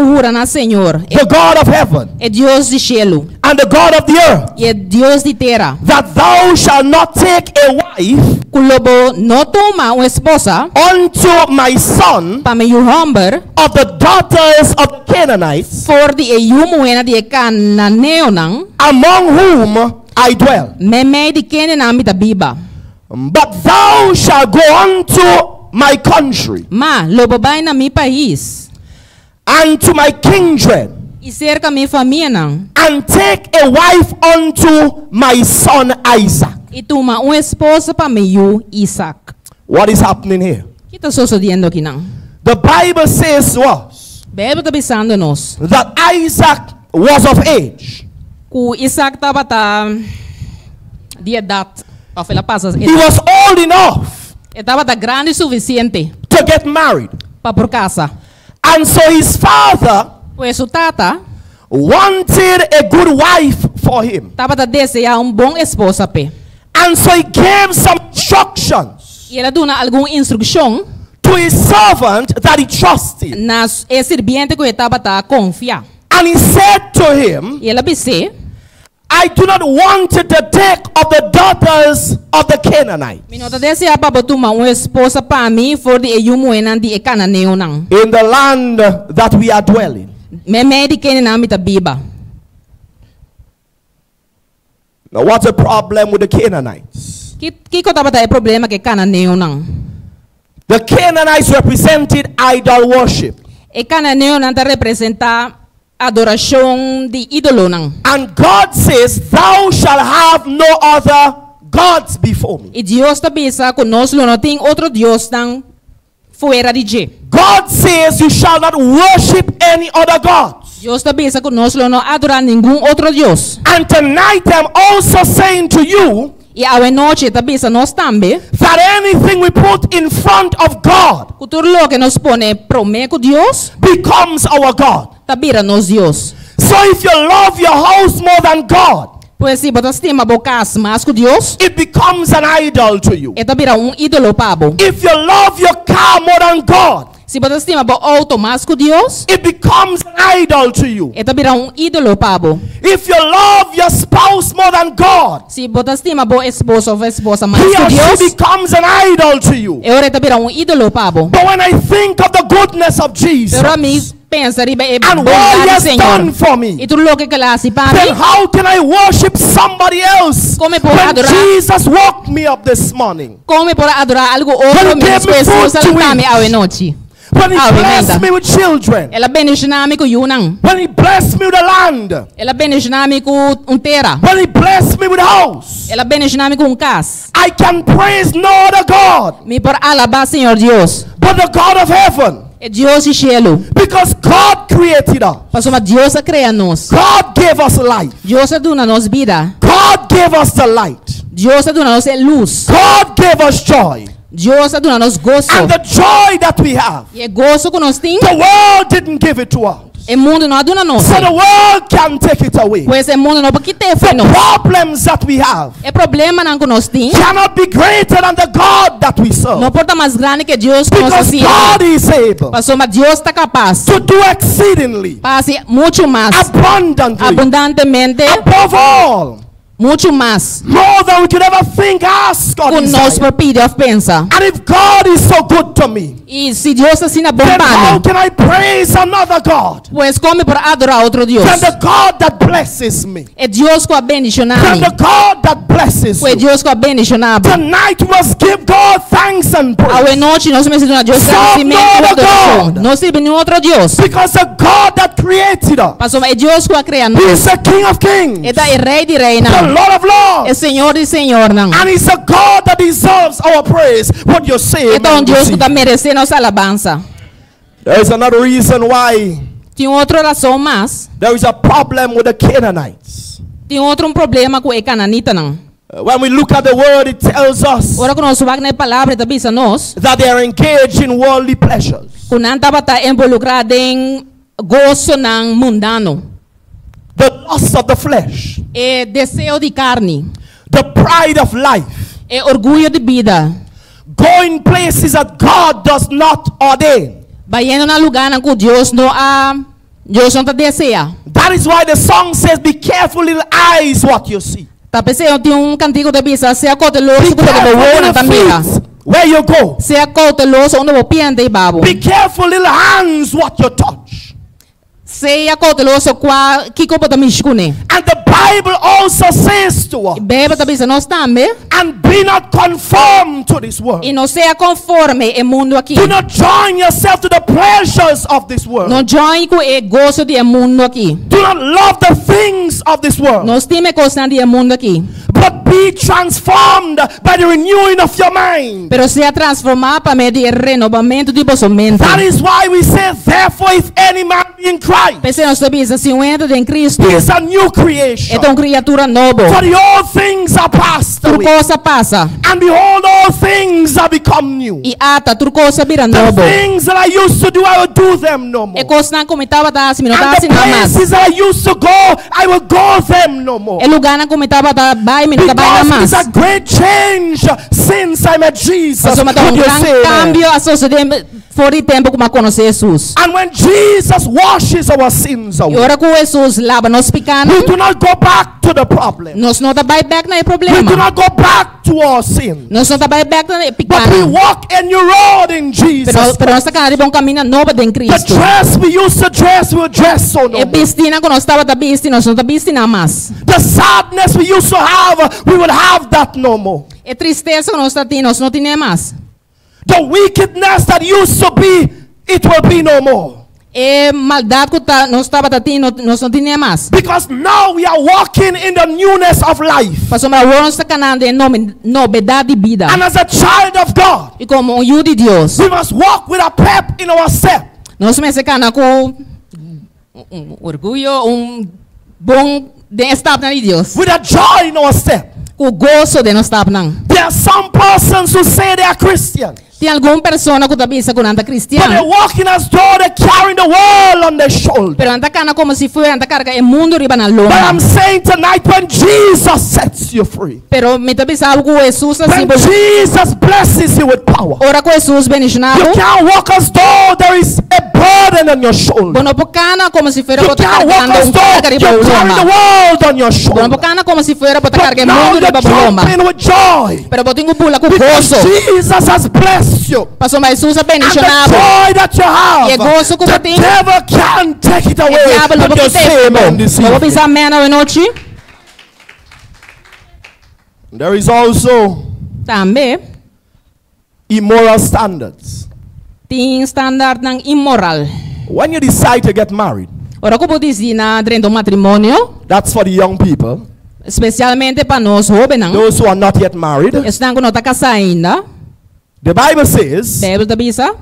Speaker 2: Senhor,
Speaker 1: the God of heaven,
Speaker 2: é Deus de cielo,
Speaker 1: and the God of the earth,
Speaker 2: e é Deus de terra.
Speaker 1: that thou shalt not take a wife
Speaker 2: Kulobo no toma uma esposa
Speaker 1: unto my son
Speaker 2: para meu homem,
Speaker 1: of the daughters of the Canaanites,
Speaker 2: for de e muena de cananeo
Speaker 1: among whom I dwell.
Speaker 2: me me de kene biba.
Speaker 1: But thou shalt go unto my country
Speaker 2: Ma, lobo na mi país,
Speaker 1: and to my kindred,
Speaker 2: e cerca mi família nang,
Speaker 1: and take a wife unto my son Isaac.
Speaker 2: e toma uma esposa para meu Isaac.
Speaker 1: What is happening here?
Speaker 2: que está sucedendo aqui não?
Speaker 1: The Bible says to us
Speaker 2: Bíblia está pensando nós.
Speaker 1: that Isaac was of age.
Speaker 2: Que Isaac estava tá de idade. Para falar passas.
Speaker 1: He was old enough
Speaker 2: Estava tá grande suficiente
Speaker 1: to get married.
Speaker 2: para por casa.
Speaker 1: And so his father
Speaker 2: Pois o tata
Speaker 1: wanted a good wife for him.
Speaker 2: estava tá desejar um bom esposa pe.
Speaker 1: And so he gave some instructions
Speaker 2: E ela dona alguma instrução
Speaker 1: to his servant that he trusted.
Speaker 2: nas e serviente que estava tá confiar.
Speaker 1: And he said to him,
Speaker 2: E ela disse,
Speaker 1: I do not want to take of the daughters of the Canaanites
Speaker 2: minota desejar para botar uma esposa para for de eu moena de cananeo não.
Speaker 1: in the land that we are dwelling.
Speaker 2: Me me na mita.
Speaker 1: Now, what's the problem with the Canaanites?
Speaker 2: Que que ko estava tá é problema que cananeo não.
Speaker 1: The Canaanites represented idol worship.
Speaker 2: Cananeo não tá representa adoração de ídolo não.
Speaker 1: And God says, Thou shalt have no other gods before me.
Speaker 2: E Deus tá bisa conosco não tem outro Deus não fora de je.
Speaker 1: God says, You shall not worship any other gods.
Speaker 2: Deus tá bisa conosco não adorar nenhum outro Deus.
Speaker 1: And tonight I'm also saying to you
Speaker 2: E a noite tá bisa nós também.
Speaker 1: that anything we put in front of God
Speaker 2: O tudo lo que nos pone prome com Deus,
Speaker 1: becomes our God.
Speaker 2: tá bira nos Deus.
Speaker 1: So if you love your house more than God,
Speaker 2: Pois se botas estima bocas mais com Deus,
Speaker 1: it becomes an idol to you.
Speaker 2: bira um ídolo pabo.
Speaker 1: If you love your car more than God,
Speaker 2: Se você estima bo automático Deus,
Speaker 1: it becomes an idol to you.
Speaker 2: um ídolo pabo.
Speaker 1: If you love your spouse more than God,
Speaker 2: Se você estima bo esposo ou esposa mais
Speaker 1: or she becomes an idol to you.
Speaker 2: e ora eta vira um ídolo pabo.
Speaker 1: But when I think of the goodness of Jesus
Speaker 2: Pero a mim pensa riba e
Speaker 1: and what he has done for me,
Speaker 2: E tudo lo que ele hace para
Speaker 1: then how can I worship somebody else
Speaker 2: Come puedo
Speaker 1: when
Speaker 2: adorar?
Speaker 1: Jesus woke me up this morning?
Speaker 2: como por adorar algo
Speaker 1: When
Speaker 2: outro
Speaker 1: he
Speaker 2: menos
Speaker 1: gave me
Speaker 2: pessoas
Speaker 1: food to
Speaker 2: saltame
Speaker 1: eat.
Speaker 2: ao noite.
Speaker 1: When he
Speaker 2: Ah,
Speaker 1: blessed me with children,
Speaker 2: Ela com yunang.
Speaker 1: when he blessed me with a land,
Speaker 2: Ela bendicioname com um terra.
Speaker 1: when he blessed me with a house,
Speaker 2: Ela bendicioname com um cas.
Speaker 1: I can praise no other God
Speaker 2: Me por alabar Senhor Deus.
Speaker 1: but the God of heaven
Speaker 2: Deus
Speaker 1: because God created us.
Speaker 2: Passou uma Deus a nos.
Speaker 1: God gave us life.
Speaker 2: Deus nos vida.
Speaker 1: God gave us the light.
Speaker 2: Deus a dona nos luz.
Speaker 1: God gave us joy.
Speaker 2: Deus a dona nos gozo.
Speaker 1: And the joy that we have,
Speaker 2: E é gozo que nós temos.
Speaker 1: the world didn't give it to us.
Speaker 2: E mundo não aduna.
Speaker 1: So the world can take it away.
Speaker 2: Pois é mundo ter foi
Speaker 1: The problems that we have
Speaker 2: É problema não que nós temos.
Speaker 1: cannot be greater than the God that we serve.
Speaker 2: No porta mais grande que Deus que nós
Speaker 1: Because
Speaker 2: assim.
Speaker 1: God is able
Speaker 2: Passou uma Deus está capaz.
Speaker 1: to do exceedingly,
Speaker 2: Passe muito mais.
Speaker 1: abundantly,
Speaker 2: Abundantemente.
Speaker 1: above all,
Speaker 2: Muito mais.
Speaker 1: more than we could ever think, ask, or
Speaker 2: nós
Speaker 1: desire.
Speaker 2: por pedir.
Speaker 1: And if God is so good to me,
Speaker 2: E se Deus assim é
Speaker 1: then how can I praise another God
Speaker 2: Pois come por adorar outro Deus.
Speaker 1: than the God that blesses me?
Speaker 2: É Deus que a
Speaker 1: Than the God that blesses
Speaker 2: Foi
Speaker 1: me.
Speaker 2: Deus que a bendicionava.
Speaker 1: Tonight we must give God thanks and praise.
Speaker 2: noite nós precisamos a Deus agradecimento
Speaker 1: no
Speaker 2: e
Speaker 1: other. God.
Speaker 2: Não serve nenhum outro Deus.
Speaker 1: Because the God that created us,
Speaker 2: Passou é Deus que a cria
Speaker 1: He is the King of Kings,
Speaker 2: da é rei de reina.
Speaker 1: Lord of
Speaker 2: É
Speaker 1: Lords,
Speaker 2: Senhor de Senhor não.
Speaker 1: and He's a God that deserves our praise. What you say?
Speaker 2: Então Deus está merecendo nossa alabança.
Speaker 1: There is another reason why
Speaker 2: Tem outra razão mais.
Speaker 1: there is a problem with the Canaanites.
Speaker 2: Tem outro problema com o cananita não.
Speaker 1: Uh, When we look at the word, it tells us that they are engaged in worldly pleasures. The lust of the flesh,
Speaker 2: É desejo de carne.
Speaker 1: the pride of life,
Speaker 2: É orgulho de vida.
Speaker 1: going places that God does not ordain.
Speaker 2: Vai indo na lugar na que Deus não a Deus não te deseja.
Speaker 1: That is why the song says, Be careful, little eyes, what you see.
Speaker 2: Tá pensando tem um cantigo da bisa, se cauteloso
Speaker 1: Be
Speaker 2: quando você
Speaker 1: careful,
Speaker 2: vai na
Speaker 1: little where you go.
Speaker 2: Se cauteloso onde você pianta e babo.
Speaker 1: Be careful, little hands, what you touch.
Speaker 2: Se cauteloso qua que copa da mishkune.
Speaker 1: And the Bible also says to us,
Speaker 2: Beba da bisa nós também.
Speaker 1: And be not conformed to this world.
Speaker 2: E não seja conforme o mundo aqui.
Speaker 1: Do not join yourself to the pleasures of this world.
Speaker 2: Não join com o gozo do mundo aqui.
Speaker 1: Do not love the things of this world.
Speaker 2: Nós temos coisa do mundo aqui.
Speaker 1: But be transformed by the renewing of your mind.
Speaker 2: Pero seja transformar para meio de renovamento de vosso mente.
Speaker 1: That is why we say, therefore, if any man be in Christ,
Speaker 2: Pense nós bisa se entra em Cristo.
Speaker 1: he is a new creation.
Speaker 2: Uma criatura nova.
Speaker 1: For the old things are passed away.
Speaker 2: coisa passa.
Speaker 1: And behold, all things are become new.
Speaker 2: E ata, tudo coisa vira
Speaker 1: The things that I used to do, I will do them no more.
Speaker 2: É coisa não como estava assim, não tá
Speaker 1: And
Speaker 2: assim
Speaker 1: the
Speaker 2: mais.
Speaker 1: places that I used to go, I will go them no more.
Speaker 2: É lugar não como estava vai, me não
Speaker 1: Because it's a great change since I met Jesus. Would you say amen?
Speaker 2: De tempo como a conhecer Jesus.
Speaker 1: And when Jesus washes our sins
Speaker 2: E
Speaker 1: away,
Speaker 2: ora que Jesus lava
Speaker 1: we
Speaker 2: pecados,
Speaker 1: do not go back to the problem.
Speaker 2: nós não vai back na
Speaker 1: We do
Speaker 2: problema.
Speaker 1: not go back to our sin.
Speaker 2: Nós não vai back na
Speaker 1: But we
Speaker 2: pecado.
Speaker 1: walk a new road in Jesus.
Speaker 2: Pero, pero nós tá bom caminho novo em
Speaker 1: The
Speaker 2: Cristo.
Speaker 1: dress we used to dress, we will dress so no
Speaker 2: E pistina quando nós estava da pistina, nós não tá pistina mais.
Speaker 1: The sadness we used to have, we would have that no more.
Speaker 2: É tristeza quando nós tá tendo, nós não temos mais.
Speaker 1: The wickedness that used to be, it will be no more.
Speaker 2: É maldade que nós estava tendo, nós não temos mais.
Speaker 1: Because now we are walking in the newness of life.
Speaker 2: Hora nós tá canando em novidade de vida.
Speaker 1: And as a child of God,
Speaker 2: E como um filho de Deus,
Speaker 1: we must walk with a pep in our step.
Speaker 2: nós canar com um orgulho, um bom de estar na de Deus.
Speaker 1: with a joy in our step.
Speaker 2: Com gozo de nós estar.
Speaker 1: There are some persons who say they are Christians,
Speaker 2: Tem alguma pessoa que bisa com anda
Speaker 1: But they're walking as though they're carrying the world on their shoulder.
Speaker 2: Pero anda cana como si fuera anda carga el mundo riba na
Speaker 1: But I'm saying tonight, when Jesus sets you free,
Speaker 2: Pero me está bisa algo Jesus assim.
Speaker 1: when Jesus blesses you with power,
Speaker 2: Ora com Jesus
Speaker 1: you can't walk as though there is a burden on your shoulder.
Speaker 2: Bono pocana como si fuera
Speaker 1: You
Speaker 2: botar
Speaker 1: can't walk
Speaker 2: cargando
Speaker 1: as
Speaker 2: un
Speaker 1: though
Speaker 2: carga riba
Speaker 1: you're carrying the world on your shoulder.
Speaker 2: pocana como si fuera botar
Speaker 1: But
Speaker 2: carga el
Speaker 1: now
Speaker 2: mundo
Speaker 1: you're
Speaker 2: riba
Speaker 1: jumping with joy.
Speaker 2: Pero botinho pula com gozo.
Speaker 1: Jesus has blessed you.
Speaker 2: Passou mais Jesus
Speaker 1: And the
Speaker 2: bendicionado.
Speaker 1: joy that you have,
Speaker 2: E gozo que
Speaker 1: the
Speaker 2: você tem.
Speaker 1: devil can't take it away.
Speaker 2: diabo não
Speaker 1: But
Speaker 2: vai
Speaker 1: you say amen this
Speaker 2: Não vou
Speaker 1: evening.
Speaker 2: pensar amém noite.
Speaker 1: There is also
Speaker 2: Também
Speaker 1: immoral standards.
Speaker 2: tem standard ng immoral.
Speaker 1: When you decide to get married,
Speaker 2: Ora como diz na dentro matrimônio,
Speaker 1: that's for the young people,
Speaker 2: especialmente para nós jovens,
Speaker 1: those who are not yet married.
Speaker 2: estão com nota casa ainda.
Speaker 1: The Bible says,
Speaker 2: Bíblia.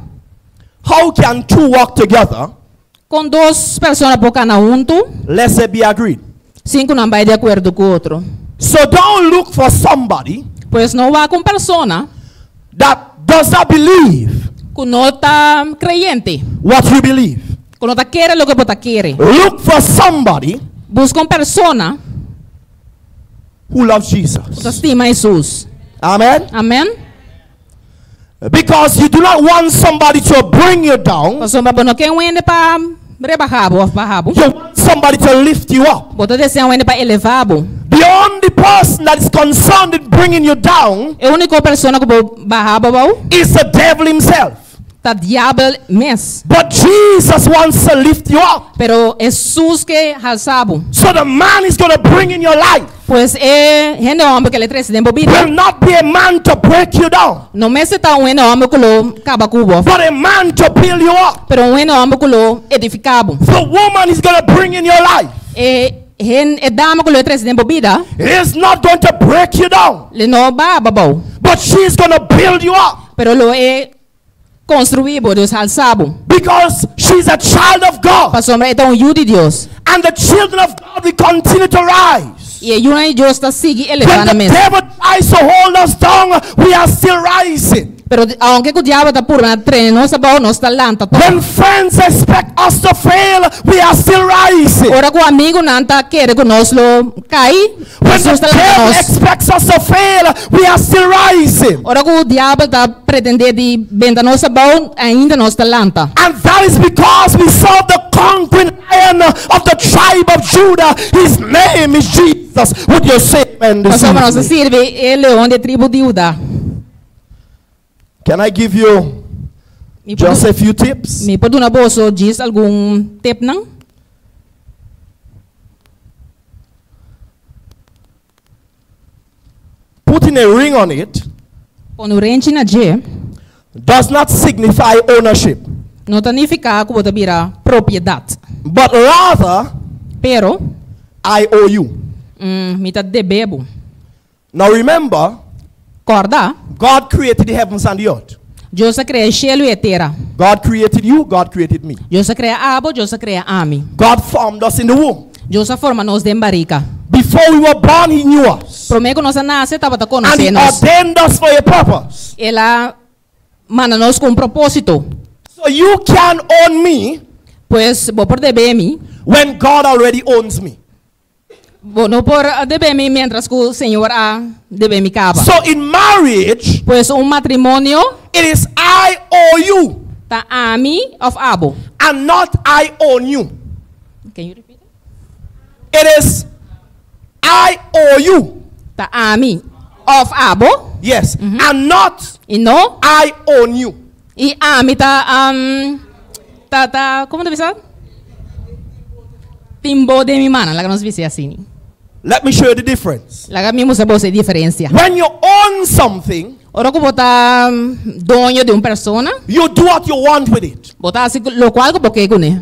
Speaker 1: How can two walk together
Speaker 2: Com duas pessoas por cada junto,
Speaker 1: lest they be agreed?
Speaker 2: cinco não vai de acordo com o outro.
Speaker 1: So don't look for somebody
Speaker 2: Pois não vá com persona
Speaker 1: that does not believe
Speaker 2: com nota creyente.
Speaker 1: what you believe.
Speaker 2: Com nota quer o que você quer.
Speaker 1: Look for somebody
Speaker 2: Busca uma persona
Speaker 1: who loves
Speaker 2: que
Speaker 1: Jesus.
Speaker 2: estima Jesus.
Speaker 1: Amen.
Speaker 2: Amém?
Speaker 1: Because you do not want somebody to bring you down.
Speaker 2: Pastor Babono, quem wende para rebaixar o barrabo?
Speaker 1: You want somebody to lift you up.
Speaker 2: Bota desejo wende para elevar bo.
Speaker 1: The only person that is concerned in bringing you down
Speaker 2: É a única pessoa que bo barrabo bo.
Speaker 1: is the devil himself.
Speaker 2: Tá diabo mes.
Speaker 1: But Jesus wants to lift you up.
Speaker 2: Pero Jesus que alçabo.
Speaker 1: So the man is going to bring in your life
Speaker 2: Pois é gente homem que ele traz dentro vida.
Speaker 1: will not be a man to break you down,
Speaker 2: Não me se tá um ene homem que lo caba cubo.
Speaker 1: but a man to build you up.
Speaker 2: Pero um ene homem que lo edificabo.
Speaker 1: The woman is going to bring in your life.
Speaker 2: E hen e dama traz dentro vida.
Speaker 1: It is not going to break you down,
Speaker 2: Le no baba bo.
Speaker 1: but she's going to build you up
Speaker 2: Pero lo é construir Deus alçabo.
Speaker 1: because she's a child of God.
Speaker 2: Pastor, é um jude de Deus.
Speaker 1: And the children of God will continue to rise.
Speaker 2: E Deus está seguindo
Speaker 1: When the devil tries to hold us down, we are still rising.
Speaker 2: Pero aunque o diabo está por na treino, nós está nós está lanta.
Speaker 1: When friends expect us to fail, we are still rising.
Speaker 2: Ora com amigo não tá querer que nós lo cai,
Speaker 1: When
Speaker 2: nós
Speaker 1: the devil expects us to fail, we are still rising.
Speaker 2: Ora com o diabo está pretender de vender nossa bom, ainda nós está lanta.
Speaker 1: And that is because we serve the conquering lion of the tribe of Judah. His name is Jesus. Would you say amen this
Speaker 2: nós sirve é leão de tribo de Judá.
Speaker 1: Can I give you just a few tips?
Speaker 2: me pode na bolsa diz algum tip não?
Speaker 1: Putting a ring on it
Speaker 2: Quando o rente na
Speaker 1: does not signify ownership,
Speaker 2: não significa que você vira propriedade.
Speaker 1: but rather,
Speaker 2: Pero,
Speaker 1: I owe you.
Speaker 2: Mm, hum, me tá debebo.
Speaker 1: Now remember,
Speaker 2: Corda,
Speaker 1: God created the heavens and the earth.
Speaker 2: Deus cria cielo e terra.
Speaker 1: God created you, God created me.
Speaker 2: Deus cria abo, Deus cria ami.
Speaker 1: God formed us in the womb.
Speaker 2: Deus forma nós de barica.
Speaker 1: Before we were born, He knew us.
Speaker 2: Promego nós nasce, estava tá
Speaker 1: And He
Speaker 2: nós.
Speaker 1: ordained us for a purpose.
Speaker 2: Ela manda nós com um propósito.
Speaker 1: So you can own me
Speaker 2: Pois, vou por deber me.
Speaker 1: when God already owns me.
Speaker 2: Vou não por deber me, mientras que o Senhor a deber me caba.
Speaker 1: So in marriage,
Speaker 2: Pois um matrimônio
Speaker 1: it is I owe you
Speaker 2: tá ami of abo.
Speaker 1: and not I own you.
Speaker 2: Can you repeat?
Speaker 1: It is I owe you.
Speaker 2: Tá ami of abo.
Speaker 1: Yes. And not
Speaker 2: E não.
Speaker 1: I own you.
Speaker 2: E ami tá um, tá tá como deve ser? Timbo de mi mana, lá que nós visse assim.
Speaker 1: Let me show you the difference.
Speaker 2: Lá que mimo sa a diferença.
Speaker 1: When you own something,
Speaker 2: Ora que botar dono de uma persona,
Speaker 1: you do what you want with it.
Speaker 2: botar assim lo qual que porque né.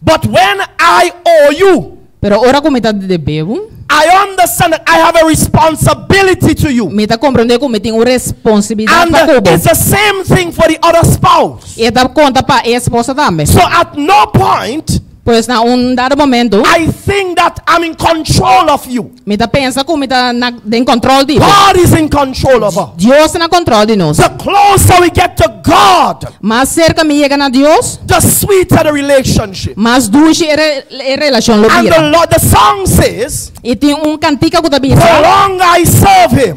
Speaker 1: But when I owe you,
Speaker 2: Pero ora que me tá de bebo,
Speaker 1: I understand that I have a responsibility to you.
Speaker 2: me tá compreender que me tem uma responsabilidade
Speaker 1: And
Speaker 2: para cubo.
Speaker 1: it's the same thing for the other spouse.
Speaker 2: E tá conta para a esposa também.
Speaker 1: So at no point
Speaker 2: Pois na um dado momento,
Speaker 1: I think that I'm in control of you.
Speaker 2: me tá pensa que me tá na em controle de
Speaker 1: God is in control of us.
Speaker 2: Deus na controle de nós.
Speaker 1: The closer we get to God,
Speaker 2: Mas cerca me chega na Deus,
Speaker 1: the sweeter the relationship.
Speaker 2: mas dulce é é relação
Speaker 1: And the. Lord, the song says,
Speaker 2: E tem um cantiga que tá
Speaker 1: the longer I serve Him,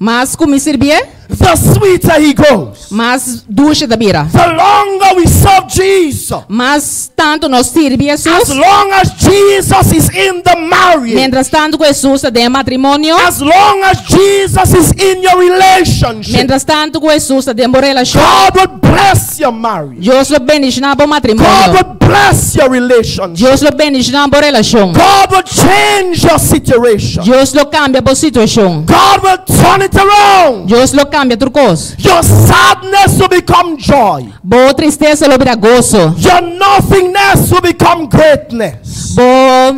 Speaker 2: mas como servir,
Speaker 1: the sweeter He goes.
Speaker 2: mas dulce da vira.
Speaker 1: The longer we serve Jesus,
Speaker 2: Mas tanto nós servir
Speaker 1: as long as Jesus is in the marriage,
Speaker 2: mientras tanto Jesus está de matrimônio,
Speaker 1: as long as Jesus is in your relationship,
Speaker 2: mientras tanto Jesus está de relação,
Speaker 1: God will bless your marriage.
Speaker 2: Deus lo bendice na boa
Speaker 1: God will bless your relationship.
Speaker 2: Deus lo bendice na relação.
Speaker 1: God would change your situation.
Speaker 2: Deus lo cambia por situação.
Speaker 1: God will turn it around.
Speaker 2: Deus lo cambia por coisa.
Speaker 1: Your sadness will become joy.
Speaker 2: Boa tristeza lo vira gozo.
Speaker 1: Your nothingness will become greatness.
Speaker 2: Boa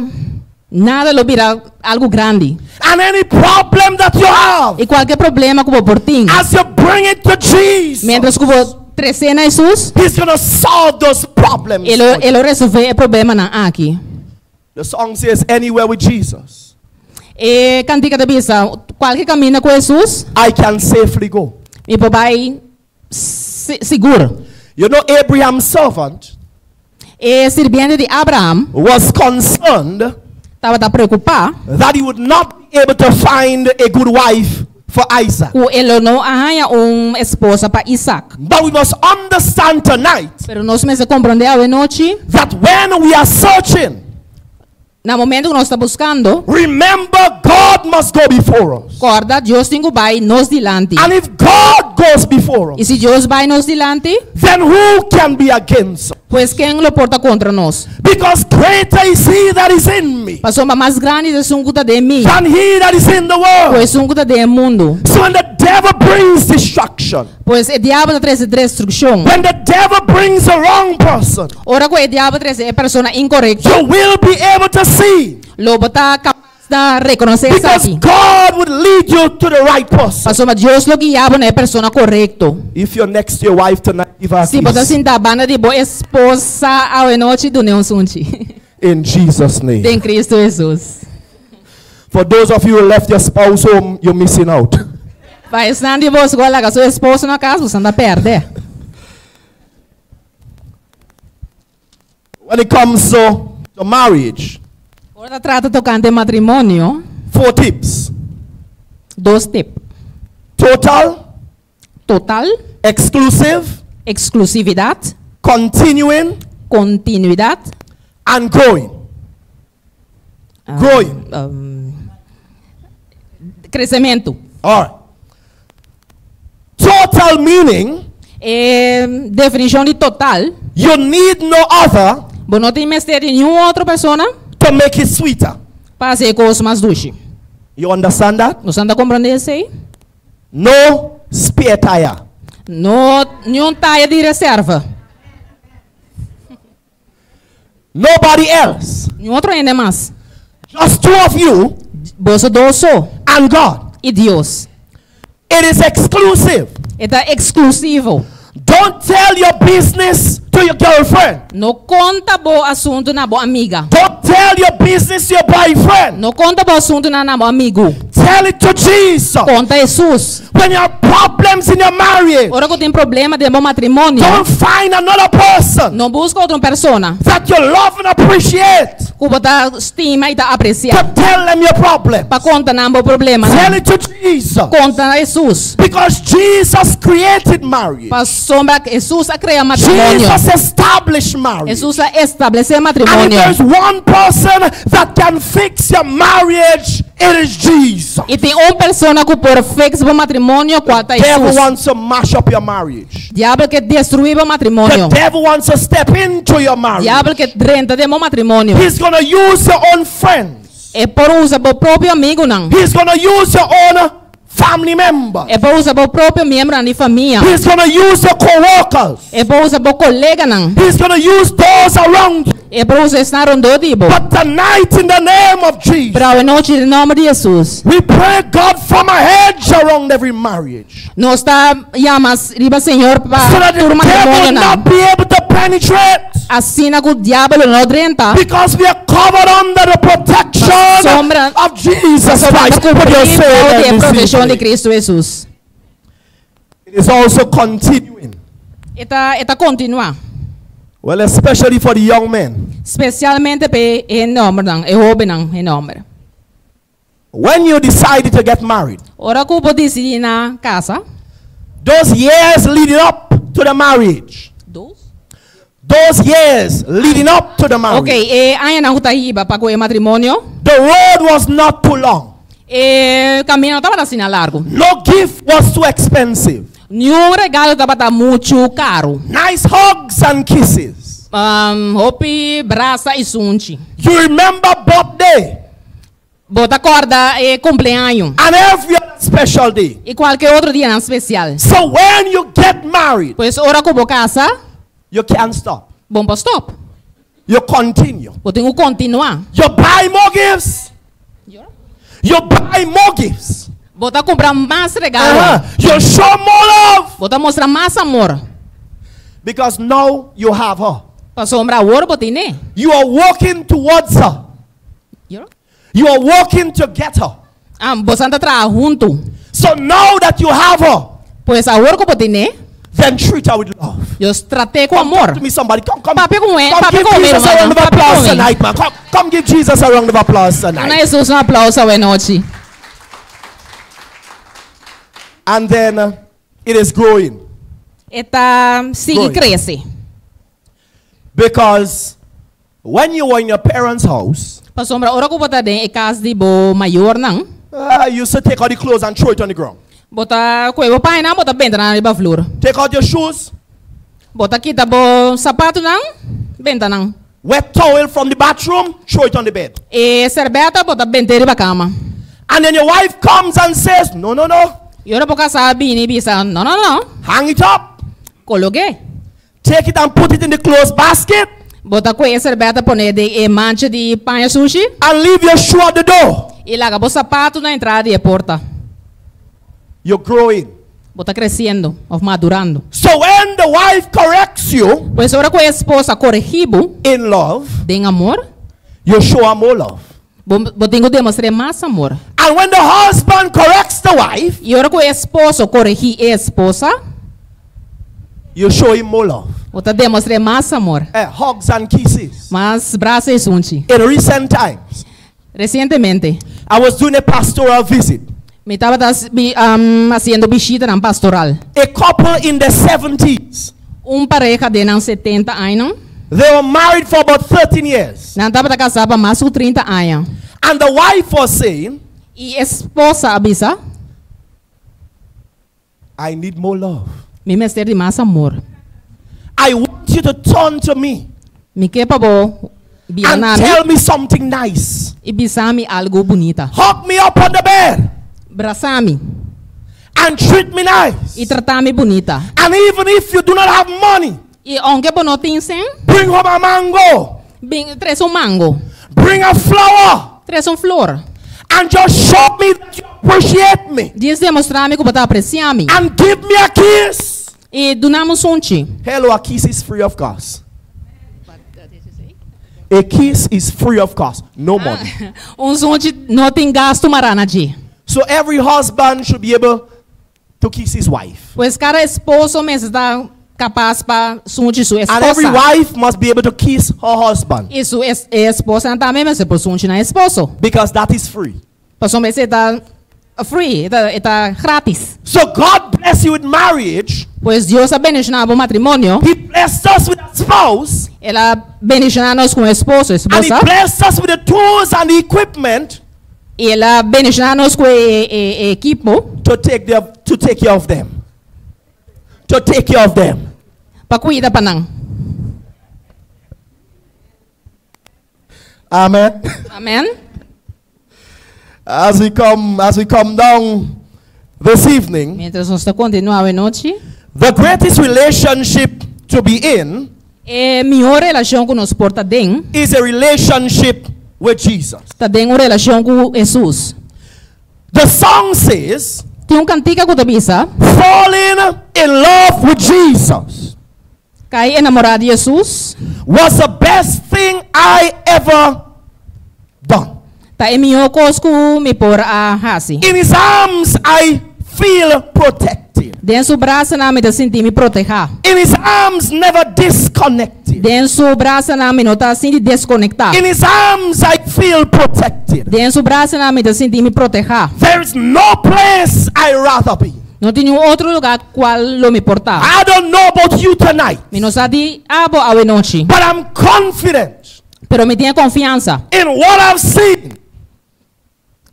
Speaker 2: nada lo vira algo grande.
Speaker 1: And any problem that you have,
Speaker 2: E qualquer problema que você tem,
Speaker 1: as you bring it to Jesus,
Speaker 2: mientras que você trazer na Jesus,
Speaker 1: He's going to solve those problems.
Speaker 2: ele ele resolve o problema na aqui.
Speaker 1: The song says, Anywhere with Jesus,
Speaker 2: E cantiga da bisa, qualquer caminho com Jesus,
Speaker 1: I can safely go.
Speaker 2: e papai se- seguro.
Speaker 1: You know, Abraham's servant
Speaker 2: E sirviente de Abraham
Speaker 1: was concerned
Speaker 2: estava preocupado
Speaker 1: that he would not be able to find a good wife for Isaac.
Speaker 2: que ele não arranha uma esposa para Isaac.
Speaker 1: But we must understand tonight
Speaker 2: Pero nós mesmos compreendemos a noite,
Speaker 1: that when we are searching,
Speaker 2: no momento que nós estamos buscando,
Speaker 1: remember God must go before us.
Speaker 2: corda, Deus tem que vai nos dilante.
Speaker 1: And if God goes before us, E
Speaker 2: se Deus vai nos dilante,
Speaker 1: then who can be against us?
Speaker 2: pues quem lo porta contra nós?
Speaker 1: Because greater is He that is in me
Speaker 2: sombra mais grande é um que de mim,
Speaker 1: than He that is in the world.
Speaker 2: pois um que de mundo.
Speaker 1: So when the devil brings destruction,
Speaker 2: Pois o diabo traz destruição.
Speaker 1: when the devil brings the wrong person,
Speaker 2: Ora que o diabo traz a pessoa incorreta,
Speaker 1: you will be able to see
Speaker 2: reconhecer isso
Speaker 1: because
Speaker 2: aqui.
Speaker 1: God would lead you to the right person.
Speaker 2: Mas Deus lo guiava na pessoa correta.
Speaker 1: If you're next to your wife tonight, give her a
Speaker 2: Se você sentar banda de boa esposa ao noite do Neon Sunti.
Speaker 1: in Jesus' name.
Speaker 2: Em Cristo Jesus.
Speaker 1: For those of you who left your spouse home, you're missing out.
Speaker 2: Vai estar de você agora com sua esposa na casa, você anda perde.
Speaker 1: When it comes to, to marriage,
Speaker 2: Agora trata tocante matrimônio,
Speaker 1: four tips.
Speaker 2: Dois tipos.
Speaker 1: total,
Speaker 2: Total,
Speaker 1: exclusive,
Speaker 2: exclusividade,
Speaker 1: continuing,
Speaker 2: continuidade,
Speaker 1: and growing.
Speaker 2: ah,
Speaker 1: Growing.
Speaker 2: um, crescimento.
Speaker 1: All right. Total meaning.
Speaker 2: É, definição de total,
Speaker 1: you need no other
Speaker 2: você não tem mestre de nenhuma outra pessoa
Speaker 1: to make it sweeter.
Speaker 2: para ser coisa mais doce.
Speaker 1: You understand that?
Speaker 2: Você anda compreendendo isso aí?
Speaker 1: No spare tire.
Speaker 2: Não, nenhum taia de reserva.
Speaker 1: Nobody else.
Speaker 2: Nenhum outro ainda mais.
Speaker 1: Just two of you
Speaker 2: Você dois só.
Speaker 1: and God.
Speaker 2: E Deus.
Speaker 1: It is exclusive.
Speaker 2: É exclusivo.
Speaker 1: Don't tell your business to your girlfriend.
Speaker 2: Não conta bom assunto na boa amiga.
Speaker 1: Don't tell your business to your boyfriend.
Speaker 2: Não conta bom assunto na, na amigo.
Speaker 1: Tell it to Jesus.
Speaker 2: Conta Jesus.
Speaker 1: When you have problems in your marriage,
Speaker 2: Ora que tem problema de bom matrimônio,
Speaker 1: don't find another person
Speaker 2: não busca outra pessoa
Speaker 1: that you love and appreciate
Speaker 2: que você estima e da tá
Speaker 1: to tell them your problem.
Speaker 2: Para conta na bom problema.
Speaker 1: Tell it to Jesus.
Speaker 2: Conta Jesus.
Speaker 1: Because Jesus created marriage.
Speaker 2: Para sombra Jesus a criar matrimônio.
Speaker 1: Jesus established marriage.
Speaker 2: Jesus a estabelecer
Speaker 1: And if there's one person that can fix your marriage, it is Jesus.
Speaker 2: E tem uma pessoa que por fix o matrimônio, qual é
Speaker 1: devil wants to mash up your marriage.
Speaker 2: Diabo que destruir o
Speaker 1: The devil wants to step into your marriage.
Speaker 2: Diabo que renta de bom matrimônio.
Speaker 1: He's going to use your own friends.
Speaker 2: É por usar o próprio amigo não.
Speaker 1: He's going to use your own family member.
Speaker 2: É por usar o próprio membro de família.
Speaker 1: He's going to use your co-workers.
Speaker 2: É por usar o colega não.
Speaker 1: He's going to use those around you.
Speaker 2: Usar estar onde.
Speaker 1: But tonight, in the name of Jesus,
Speaker 2: Para a noite em nome de Jesus.
Speaker 1: we pray God from a hedge around every marriage.
Speaker 2: Nós está chamas riba Senhor
Speaker 1: So
Speaker 2: para
Speaker 1: that the
Speaker 2: o
Speaker 1: devil will not be able to penetrate.
Speaker 2: Assim que o diabo não.
Speaker 1: Because we are covered under the protection
Speaker 2: sombra-
Speaker 1: of Jesus Christ. Put your
Speaker 2: cumprir
Speaker 1: soul in
Speaker 2: de proteção de. Cristo Jesus.
Speaker 1: It is also continuing.
Speaker 2: Eta, eta continua.
Speaker 1: Well, especially for the young men.
Speaker 2: Especialmente para o nome, não, o jovem, não, o.
Speaker 1: When you decided to get married,
Speaker 2: Ora vou decidir na casa.
Speaker 1: those years leading up to the marriage,
Speaker 2: Dois.
Speaker 1: those years leading up to the marriage,
Speaker 2: Ok, e aí não está aí para o matrimônio.
Speaker 1: the road was not too long.
Speaker 2: E o caminho estava assim largo.
Speaker 1: No gift was too expensive.
Speaker 2: Nenhum regalo estava muito caro.
Speaker 1: Nice hugs and kisses.
Speaker 2: Um, hopi, braça e sunchi.
Speaker 1: You remember birthday
Speaker 2: Bota corda e cumpleaños.
Speaker 1: and every other special day.
Speaker 2: E qualquer outro dia não especial.
Speaker 1: So when you get married,
Speaker 2: Pois ora vou casa,
Speaker 1: you can't stop.
Speaker 2: bom para stop.
Speaker 1: You continue.
Speaker 2: Eu tenho que continuar.
Speaker 1: You buy more gifts. You buy more gifts.
Speaker 2: Bota comprar mais regalo.
Speaker 1: Uh-huh. You show more love
Speaker 2: Bota mostrar mais amor.
Speaker 1: because now you have her.
Speaker 2: Para sombrar ouro, bota né?
Speaker 1: You are walking towards her. You are walking to get her.
Speaker 2: Ah, você anda atrás junto.
Speaker 1: So now that you have her,
Speaker 2: Pois a ouro que bota né?
Speaker 1: then treat her with love.
Speaker 2: Eu tratei com
Speaker 1: Come
Speaker 2: amor.
Speaker 1: talk to me, somebody. Come, come.
Speaker 2: Papi com ele,
Speaker 1: come
Speaker 2: papi
Speaker 1: give
Speaker 2: com ele,
Speaker 1: Jesus a round of applause tonight, man. Come, come give Jesus a round of applause tonight.
Speaker 2: Jesus, um aplauso à noite.
Speaker 1: And then uh, it is growing
Speaker 2: Eta sigue
Speaker 1: Growing.
Speaker 2: cresce.
Speaker 1: because when you were in your parents' house,
Speaker 2: Para sombrar ouro que bota dentro, é casa de bo maior não.
Speaker 1: uh, you used to take all the clothes and throw it on the ground.
Speaker 2: Bota coisa pai não, bota benta na riba flor.
Speaker 1: Take out your shoes,
Speaker 2: Bota quita bo sapato não, benta não.
Speaker 1: wet towel from the bathroom, throw it on the bed.
Speaker 2: E serbeta bota benta riba cama.
Speaker 1: And then your wife comes and says, No, no, no,
Speaker 2: E ora boca sabe. Não, não, não.
Speaker 1: hang it up.
Speaker 2: Coloquei.
Speaker 1: Take it and put it in the clothes basket
Speaker 2: Bota coisa serbeta pone de e mancha de panha sushi.
Speaker 1: and leave your shoe at the door.
Speaker 2: E larga bo sapato na entrada e porta.
Speaker 1: You're growing.
Speaker 2: Bota crescendo, ou madurando.
Speaker 1: So when the wife corrects you
Speaker 2: Pois ora com a esposa corrigibo,
Speaker 1: in love,
Speaker 2: tem amor,
Speaker 1: you show her more love.
Speaker 2: bo bo tenho demonstrar mais amor.
Speaker 1: And when the husband corrects the wife,
Speaker 2: E ora com o esposo corrigir a esposa,
Speaker 1: you show him more love.
Speaker 2: bota demonstrar mais amor.
Speaker 1: Eh, hugs and kisses.
Speaker 2: Mas braços e sunchi.
Speaker 1: In recent times,
Speaker 2: Recentemente,
Speaker 1: I was doing a pastoral visit.
Speaker 2: me estava um, haciendo visita na pastoral.
Speaker 1: A couple in their 70s.
Speaker 2: Um pareja de não 70 anos,
Speaker 1: They were married for about 13 years.
Speaker 2: não estava casada mais de 30 anos.
Speaker 1: And the wife was saying,
Speaker 2: A esposa avisa,
Speaker 1: I need more love.
Speaker 2: me mestre de mais amor.
Speaker 1: I want you to turn to me
Speaker 2: Me quer bo,
Speaker 1: and tell me something nice.
Speaker 2: e bisami algo bonita.
Speaker 1: Hug me up on the bed
Speaker 2: Braçami,
Speaker 1: and treat me nice.
Speaker 2: e tratar-me bonita.
Speaker 1: And even if you do not have money,
Speaker 2: E onde bo não tem sem,
Speaker 1: bring home a mango,
Speaker 2: bem, traz um mango,
Speaker 1: bring a flower,
Speaker 2: traz um flor.
Speaker 1: And just show me that you appreciate me.
Speaker 2: Diz demonstrar-me que você aprecia me.
Speaker 1: And give me a kiss.
Speaker 2: E donamos um ti.
Speaker 1: Hello, a kiss is free of cost. A kiss is free of cost, no money.
Speaker 2: Um zonte não tem gasto marana de.
Speaker 1: So every husband should be able to kiss his wife.
Speaker 2: Pois cada esposo mesmo está capaz para sunte sua
Speaker 1: And every wife must be able to kiss her husband
Speaker 2: E sua es esposa também por sunte na esposo.
Speaker 1: because that is free.
Speaker 2: Pois homem está free, está, está grátis.
Speaker 1: So God bless you with marriage.
Speaker 2: Pois Deus abençoa o matrimônio.
Speaker 1: He blessed us with a spouse.
Speaker 2: Ela abençoa nós com esposo,
Speaker 1: And he
Speaker 2: esposa.
Speaker 1: blessed us with the tools and the equipment
Speaker 2: E ela abençoa nós com equipo
Speaker 1: to take, their, to take care of them. To take care of them.
Speaker 2: Para nós.
Speaker 1: Amen.
Speaker 2: Amém?
Speaker 1: As we come, as we come down this evening,
Speaker 2: Mientras nós está continuando a noite,
Speaker 1: the greatest relationship to be in
Speaker 2: é melhor relação que nós porta dentro.
Speaker 1: is a relationship with Jesus.
Speaker 2: Está dentro uma relação com Jesus.
Speaker 1: The song says,
Speaker 2: Tem um cantiga que avisa,
Speaker 1: falling in love with Jesus.
Speaker 2: Cai enamorado de Jesus,
Speaker 1: was the best thing I ever done.
Speaker 2: Ta emiokos ku mi por a hasi.
Speaker 1: In his arms, I feel protected.
Speaker 2: Den su braça na mi ta sinti mi proteja.
Speaker 1: In his arms, never disconnected.
Speaker 2: Den su braça na mi no ta sinti desconectar.
Speaker 1: In his arms, I feel protected.
Speaker 2: Den su braça na mi ta sinti mi proteja.
Speaker 1: There is no place I rather be.
Speaker 2: No tiene outro lugar qual lo mi portar.
Speaker 1: I don't know about you tonight,
Speaker 2: Mi no sa di abo awe noche.
Speaker 1: but I'm confident
Speaker 2: Pero me tiene confianza.
Speaker 1: in what I've seen.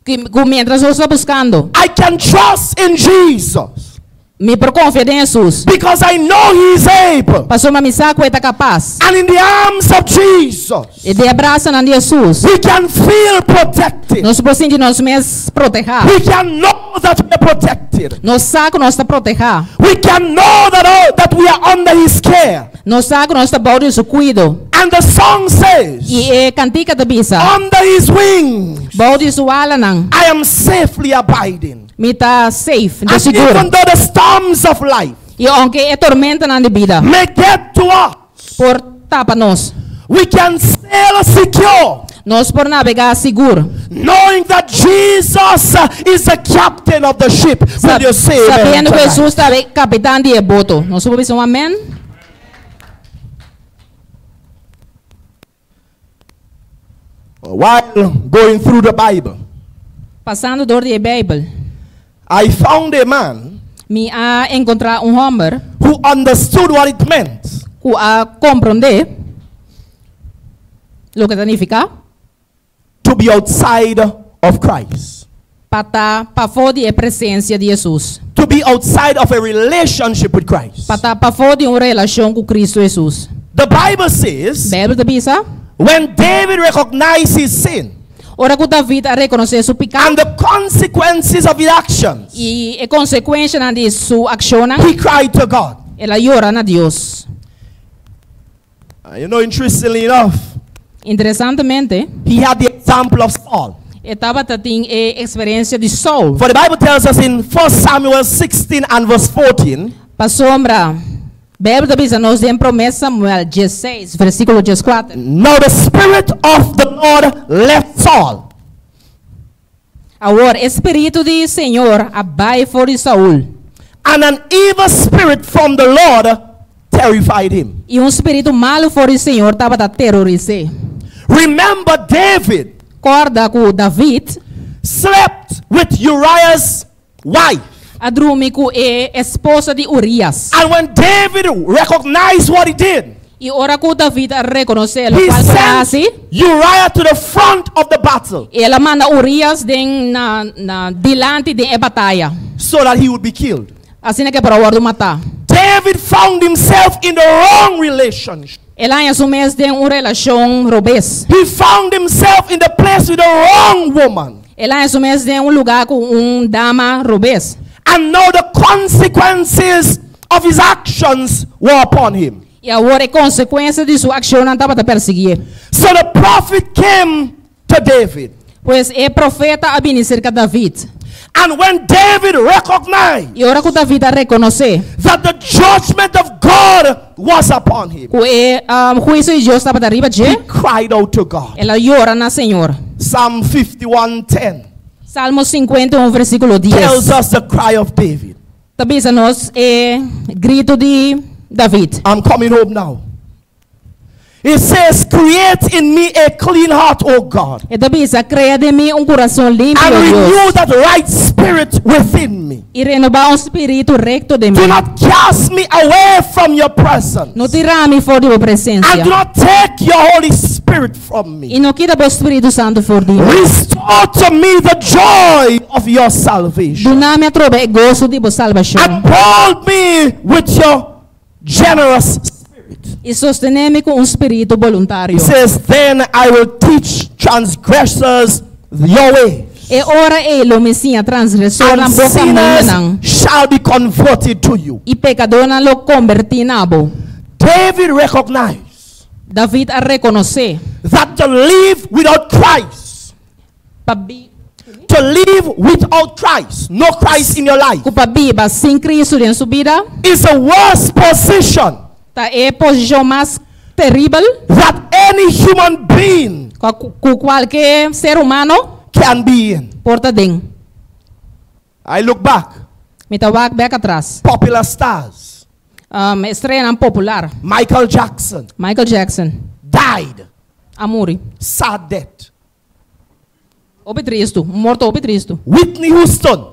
Speaker 2: Que, que mientras yo estoy buscando,
Speaker 1: I can trust in Jesus
Speaker 2: mi por confia em Jesus.
Speaker 1: because I know He's able.
Speaker 2: Passou uma missa que está capaz.
Speaker 1: And in the arms of Jesus,
Speaker 2: E de abraço na Jesus.
Speaker 1: we can feel protected.
Speaker 2: Nós precisamos de nós mesmos proteger.
Speaker 1: We can know that we're protected.
Speaker 2: Nós saco nós está proteger.
Speaker 1: We can know that, oh, that we are under His care.
Speaker 2: Nós saco nós está baú de seu cuido.
Speaker 1: And the song says,
Speaker 2: E eh, é cantica da bisa.
Speaker 1: Under His wings,
Speaker 2: Baú de sua ala não.
Speaker 1: I am safely abiding.
Speaker 2: Me tá safe,
Speaker 1: And
Speaker 2: seguro.
Speaker 1: even though the storms of life
Speaker 2: E aunque é tormenta na de vida.
Speaker 1: may get to us,
Speaker 2: Por tapa nós.
Speaker 1: we can sail secure,
Speaker 2: Nós por navegar seguro.
Speaker 1: knowing that Jesus is the captain of the ship. Will you say
Speaker 2: Sabendo que? Jesus está capitão de boto. Nós podemos um amém?
Speaker 1: While going through the Bible,
Speaker 2: Passando door de Bijbel.
Speaker 1: I found a man
Speaker 2: Me a encontrar um homem
Speaker 1: who understood what it meant
Speaker 2: que a compreender lo que significa
Speaker 1: to be outside of Christ,
Speaker 2: para estar para fora da presença de Jesus.
Speaker 1: to be outside of a relationship with Christ.
Speaker 2: Para estar para fora de uma relação com Cristo Jesus.
Speaker 1: The Bible says
Speaker 2: Bíblia bisa.
Speaker 1: when David recognized his sin
Speaker 2: Ora que David a reconhecer seu pecado
Speaker 1: and the consequences of his actions,
Speaker 2: e a consequência de sua ação,
Speaker 1: he cried to God.
Speaker 2: ela llora na Deus.
Speaker 1: Uh, you know, interestingly enough,
Speaker 2: Interessantemente,
Speaker 1: he had the example of Saul.
Speaker 2: estava tendo a experiência de Saul.
Speaker 1: For the Bible tells us in 1 Samuel 16 and verse 14,
Speaker 2: Para sombra, Bíblia da bisa nos tem promessa Samuel 16, versículo 14.
Speaker 1: now the Spirit of the Lord left Saul.
Speaker 2: Agora, Espírito de Senhor abai fora de Saul.
Speaker 1: And an evil spirit from the Lord terrified him.
Speaker 2: E um espírito malo fora de Senhor estava a terrorizar.
Speaker 1: Remember, David
Speaker 2: Corda com David,
Speaker 1: slept with Uriah's wife.
Speaker 2: a com a esposa de Urias.
Speaker 1: And when David recognized what he did,
Speaker 2: E ora que David reconheceu
Speaker 1: he
Speaker 2: qual
Speaker 1: sent
Speaker 2: frase,
Speaker 1: Uriah to the front of the battle
Speaker 2: ela manda Urias den na, na dilante de a batalha.
Speaker 1: so that he would be killed.
Speaker 2: Assim que para o matar.
Speaker 1: David found himself in the wrong relationship.
Speaker 2: Ela assume de uma relação robês.
Speaker 1: He found himself in the place with the wrong woman.
Speaker 2: Ela assume de um lugar com um dama robês.
Speaker 1: And now the consequences of his actions were upon him.
Speaker 2: E agora a consequência de sua ação não estava a perseguir.
Speaker 1: So the prophet came to David.
Speaker 2: Pois é profeta a vir cerca de David.
Speaker 1: And when David recognized
Speaker 2: E ora que David a
Speaker 1: that the judgment of God was upon him,
Speaker 2: que um, juízo de Deus estava arriba de
Speaker 1: he cried out to God.
Speaker 2: ela llora na Senhor.
Speaker 1: Psalm 51:10
Speaker 2: Salmo 51, versículo 10.
Speaker 1: tells us the cry of David.
Speaker 2: Também nos é grito de David.
Speaker 1: I'm coming home now. It says, Create in me a clean heart, O God,
Speaker 2: E também cria de mim um coração limpo,
Speaker 1: and renew that right spirit within me.
Speaker 2: E um espírito recto de mim.
Speaker 1: Do not cast me away from your presence,
Speaker 2: Não tirar-me fora de tua
Speaker 1: and do not take your Holy Spirit from me.
Speaker 2: E não quita o Espírito Santo fora de mim.
Speaker 1: Restore to me the joy of your salvation.
Speaker 2: Dona-me a trobe gozo de vossa salvação.
Speaker 1: Uphold me with your generous spirit.
Speaker 2: E sostener-me com um espírito voluntário.
Speaker 1: He says, Then I will teach transgressors your way,
Speaker 2: E ora ele me ensina transgressor na boca minha
Speaker 1: shall be converted to you.
Speaker 2: E pecador não lo converti na bo.
Speaker 1: David recognized
Speaker 2: David a reconhecer.
Speaker 1: that to live without Christ,
Speaker 2: Pabi,
Speaker 1: to live without Christ, no Christ in your life,
Speaker 2: que pabiba sem Cristo em sua vida.
Speaker 1: is a worse position
Speaker 2: Tá é posição mais terrível
Speaker 1: that any human being
Speaker 2: que que qualquer ser humano
Speaker 1: can be in.
Speaker 2: porta dentro.
Speaker 1: I look back,
Speaker 2: Me tawag back atrás.
Speaker 1: popular stars,
Speaker 2: Um, estrela popular.
Speaker 1: Michael Jackson
Speaker 2: Michael Jackson.
Speaker 1: died,
Speaker 2: Amuri.
Speaker 1: sad death.
Speaker 2: Obi tristo. Morto obi tristo.
Speaker 1: Whitney Houston,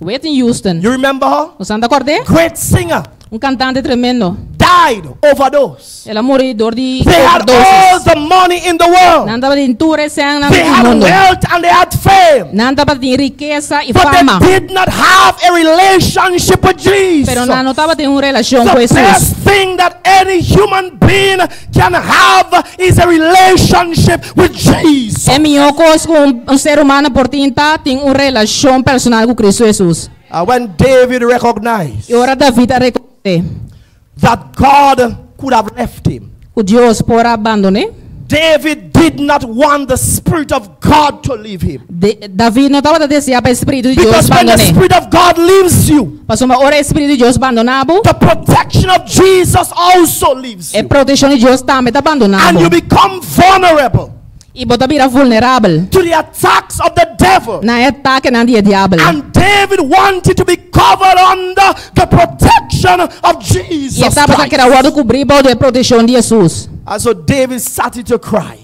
Speaker 2: Whitney Houston.
Speaker 1: you remember her?
Speaker 2: O Santa Cordé?
Speaker 1: Great singer,
Speaker 2: Um cantante tremendo.
Speaker 1: Died overdose.
Speaker 2: Ela morreu dor de
Speaker 1: They had all the money in the world.
Speaker 2: Não estava em tour esse ano
Speaker 1: They had wealth and they had fame.
Speaker 2: Não estava em riqueza
Speaker 1: But they did not have a relationship with Jesus.
Speaker 2: Pero estava em uma relação com
Speaker 1: The best thing that any human being can have is a relationship with Jesus.
Speaker 2: É melhor coisa que um, ser humano por tentar ter uma relação personal com Cristo Jesus.
Speaker 1: Uh, when David recognized
Speaker 2: E ora David a reconhecer
Speaker 1: that God could have left him,
Speaker 2: que Deus por abandonar.
Speaker 1: David did not want the Spirit of God to leave him.
Speaker 2: De, David não estava a desejar para o Espírito de Deus
Speaker 1: Because when the. Spirit of God leaves you,
Speaker 2: Passou uma hora o Espírito de Deus abandonado.
Speaker 1: the protection of Jesus also leaves
Speaker 2: A
Speaker 1: you.
Speaker 2: proteção de Deus também está abandonado.
Speaker 1: And you become vulnerable
Speaker 2: E vulnerável
Speaker 1: to the attacks of the devil.
Speaker 2: na ataque na dia diabo.
Speaker 1: And David wanted to be covered under the protection of
Speaker 2: E
Speaker 1: Jesus
Speaker 2: estava
Speaker 1: Christ.
Speaker 2: naquela hora cobrir a proteção de Jesus.
Speaker 1: And so David started to cry.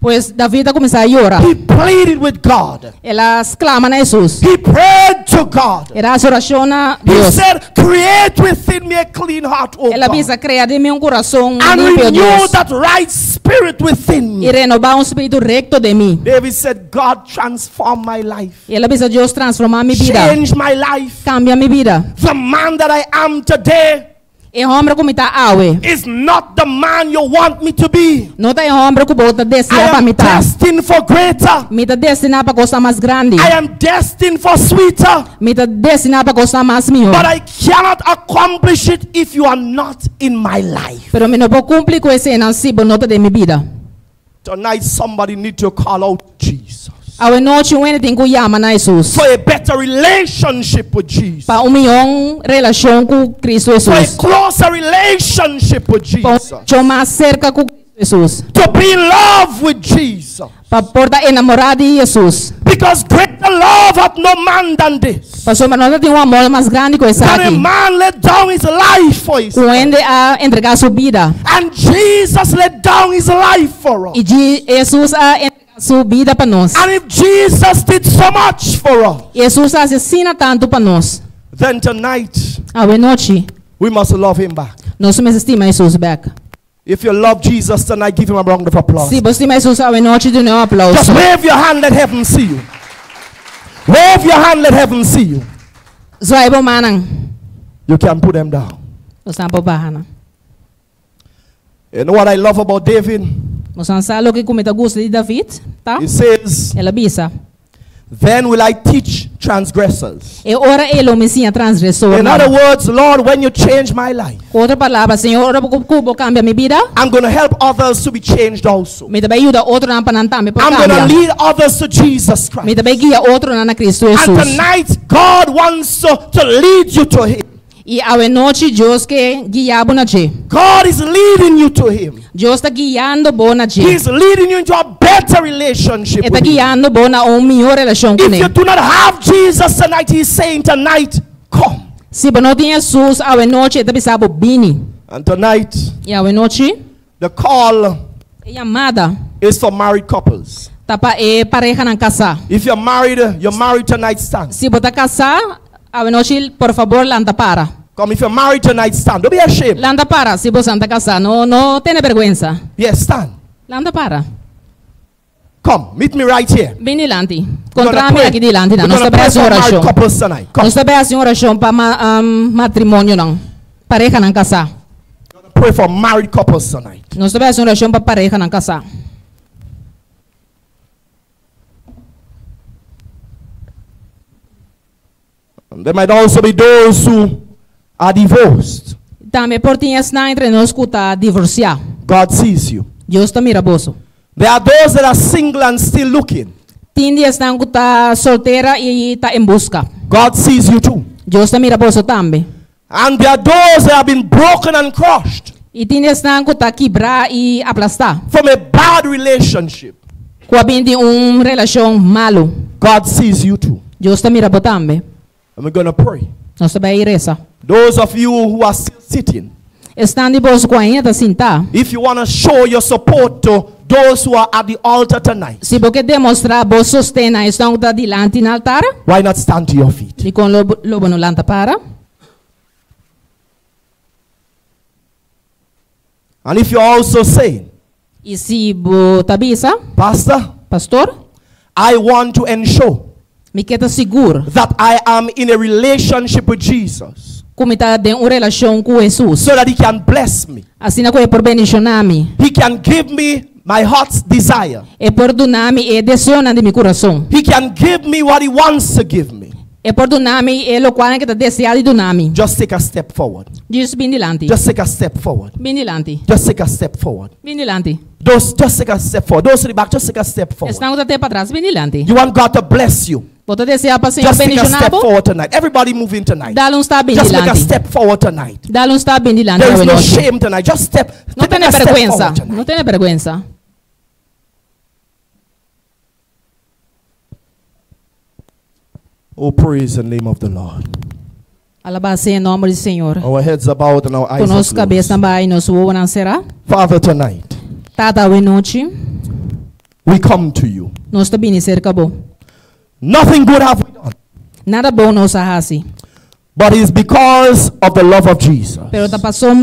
Speaker 2: Pois David começou a chorar.
Speaker 1: He pleaded with God.
Speaker 2: Ela exclama na Jesus.
Speaker 1: He prayed to God.
Speaker 2: Era a oração
Speaker 1: He said, Create within me a clean heart, O
Speaker 2: Ela
Speaker 1: God,
Speaker 2: pensa criar de mim um coração
Speaker 1: and
Speaker 2: limpo,
Speaker 1: renew
Speaker 2: Deus.
Speaker 1: that right spirit within
Speaker 2: E
Speaker 1: me.
Speaker 2: renovar um espírito recto de mim.
Speaker 1: David said, God, transform my life,
Speaker 2: E ela pensa Deus transformar minha vida.
Speaker 1: change my life.
Speaker 2: Cambia minha vida.
Speaker 1: The man that I am today
Speaker 2: E homem como está awe.
Speaker 1: is not the man you want me to be.
Speaker 2: Não tem homem que bota
Speaker 1: I
Speaker 2: destinar para
Speaker 1: am
Speaker 2: mim tá.
Speaker 1: destined for greater.
Speaker 2: Me tá destinar para coisa mais grande.
Speaker 1: I am destined for sweeter.
Speaker 2: Me tá destinar para coisa mais melhor.
Speaker 1: But I cannot accomplish it if you are not in my life.
Speaker 2: Pero me não vou cumprir com esse nascido nota de minha vida.
Speaker 1: Tonight, somebody need to call out Jesus
Speaker 2: A noite tem que chamar na Jesus.
Speaker 1: for a better relationship with Jesus,
Speaker 2: Para uma melhor relação com Cristo
Speaker 1: for a closer relationship with
Speaker 2: Para
Speaker 1: Jesus,
Speaker 2: um mais cerca com Jesus.
Speaker 1: to be in love with Jesus.
Speaker 2: Para portar enamorado de Jesus.
Speaker 1: Because greater love hath no man than this.
Speaker 2: Para uma nós tem um amor mais grande que esse
Speaker 1: That a man laid down his life for his
Speaker 2: Quando a entregar sua vida.
Speaker 1: And Jesus laid down his life for us.
Speaker 2: E Jesus a entregar sua vida para nós.
Speaker 1: And if Jesus did so much for us,
Speaker 2: Jesus assassina tanto para nós.
Speaker 1: then tonight
Speaker 2: A noite
Speaker 1: we must love him back.
Speaker 2: nós somos estima Jesus back.
Speaker 1: If you love Jesus tonight, give him a round of applause.
Speaker 2: Se você estima Jesus a noite de um aplauso.
Speaker 1: Just wave your hand, let heaven see you. Wave your hand, let heaven see you.
Speaker 2: Zoai bo manang.
Speaker 1: You can put them down.
Speaker 2: Nós po bahana.
Speaker 1: You know what I love about David?
Speaker 2: Nós salo que cometa gusto de David, tá?
Speaker 1: He says,
Speaker 2: Ela bisa.
Speaker 1: Then will I teach transgressors.
Speaker 2: E ora me ensina transgressor.
Speaker 1: In other words, Lord, when you change my life,
Speaker 2: Com outra palavra, Senhor, ora cambia minha vida.
Speaker 1: I'm going to help others to be changed also.
Speaker 2: Me também ajuda outro na panantame para
Speaker 1: I'm going to lead others to Jesus
Speaker 2: Me
Speaker 1: Christ.
Speaker 2: também guia outro na Cristo
Speaker 1: And tonight, God wants to, to lead you to Him.
Speaker 2: A noite Deus que guia bona.
Speaker 1: God is leading you to Him.
Speaker 2: Deus está guiando bona je.
Speaker 1: He's leading you into a better relationship
Speaker 2: Está
Speaker 1: with Him.
Speaker 2: guiando bona um melhor relação com
Speaker 1: If you do not have Jesus tonight, He's saying tonight, come.
Speaker 2: Se não tem Jesus, a noite está pensando bini.
Speaker 1: And tonight,
Speaker 2: E a noite,
Speaker 1: the call
Speaker 2: é chamada.
Speaker 1: is for married couples.
Speaker 2: Tá é pareja na casa.
Speaker 1: If you're married, you're married tonight, stand.
Speaker 2: Casar, a noite, por favor, landa para.
Speaker 1: Come, if you're married tonight, stand. Don't be ashamed.
Speaker 2: Landa para, se você está casar. Não, não tem vergonha.
Speaker 1: Yes, stand.
Speaker 2: Landa para.
Speaker 1: Come, meet me right here.
Speaker 2: Bem dilante.
Speaker 1: We're gonna
Speaker 2: Contra mim
Speaker 1: pray.
Speaker 2: aqui dilante.
Speaker 1: We're
Speaker 2: Nós
Speaker 1: gonna
Speaker 2: também
Speaker 1: pray
Speaker 2: é
Speaker 1: for married
Speaker 2: oração.
Speaker 1: couples tonight. Come,
Speaker 2: Nós também é oração para ma, um, matrimônio não. Pareja não casar.
Speaker 1: pray for married couples tonight.
Speaker 2: Nós também é oração para pareja não casar.
Speaker 1: And there might also be those who are divorced.
Speaker 2: Também por tinha na entre nós que está.
Speaker 1: God sees you.
Speaker 2: Deus está miraboso.
Speaker 1: There are those that are single and still looking.
Speaker 2: Tem dias na que está solteira e está em busca.
Speaker 1: God sees you too.
Speaker 2: Deus está miraboso também.
Speaker 1: And there are those that have been broken and crushed.
Speaker 2: E tienes na kuta quebrar e aplastar.
Speaker 1: from a bad relationship,
Speaker 2: Kwa bindi um malo.
Speaker 1: God sees you too.
Speaker 2: Diyos ta mira botambe.
Speaker 1: And we're going to pray.
Speaker 2: Nós também reza.
Speaker 1: Those of you who are still sitting,
Speaker 2: Estando de bolso ainda sinta.
Speaker 1: if you want to show your support to those who are at the altar tonight,
Speaker 2: Se você demonstrar bo sostena estão da dilante no altar,
Speaker 1: why not stand to your feet?
Speaker 2: e com lobo, lobo no lanta para.
Speaker 1: And if you're also saying,
Speaker 2: E se bo tabisa,
Speaker 1: Pastor,
Speaker 2: pastor,
Speaker 1: I want to ensure
Speaker 2: me queda seguro.
Speaker 1: that I am in a relationship with Jesus
Speaker 2: Como está de uma relação com Jesus.
Speaker 1: so that He can bless me.
Speaker 2: Assim na por bendicionar-me.
Speaker 1: He can give me my heart's desire.
Speaker 2: E perdonar-me e desejona de meu coração.
Speaker 1: He can give me what He wants to give me.
Speaker 2: E perdonar-me e lo qual que está desejado de donar-me.
Speaker 1: Just take a step forward.
Speaker 2: Diz bem dilante.
Speaker 1: Just take a step forward.
Speaker 2: Bem dilante.
Speaker 1: Just take a step forward.
Speaker 2: Bem dilante.
Speaker 1: Those, just take a step forward. Those to the back, just take a step forward.
Speaker 2: Estão até para trás. Bem dilante.
Speaker 1: You want God to bless you.
Speaker 2: Bota desejar para o Senhor
Speaker 1: Just take a step forward tonight. Everybody moving tonight.
Speaker 2: Dá-lhe um bem
Speaker 1: Just make a step forward tonight.
Speaker 2: Dá-lhe um bem dilante.
Speaker 1: There is no shame tonight. Just step.
Speaker 2: Não
Speaker 1: take
Speaker 2: tenha
Speaker 1: a step
Speaker 2: vergonha.
Speaker 1: forward
Speaker 2: Não tenha vergonha.
Speaker 1: Oh, praise the name of the Lord.
Speaker 2: Alabado em nome do Senhor.
Speaker 1: Our heads are bowed and our eyes are
Speaker 2: Conosco cabeça
Speaker 1: closed.
Speaker 2: também, nosso ovo não será.
Speaker 1: Father, tonight
Speaker 2: Tata noite,
Speaker 1: we come to you.
Speaker 2: nós também ser acabou.
Speaker 1: Nothing good have we done,
Speaker 2: Nada bom nós arrasi.
Speaker 1: but it's because of the love of Jesus.
Speaker 2: Pero ta passou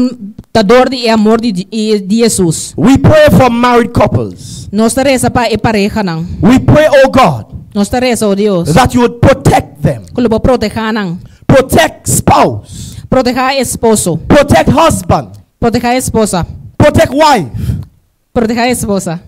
Speaker 2: da dor e amor de, de, de Jesus.
Speaker 1: We pray for married couples.
Speaker 2: Nós ta reza pa e pareja não.
Speaker 1: We pray, oh God,
Speaker 2: Nós ta reza, Deus.
Speaker 1: that you would protect them,
Speaker 2: Kulo proteja não.
Speaker 1: protect spouse,
Speaker 2: Proteja esposo.
Speaker 1: protect husband,
Speaker 2: Proteja esposa.
Speaker 1: protect wife.
Speaker 2: Proteja esposa.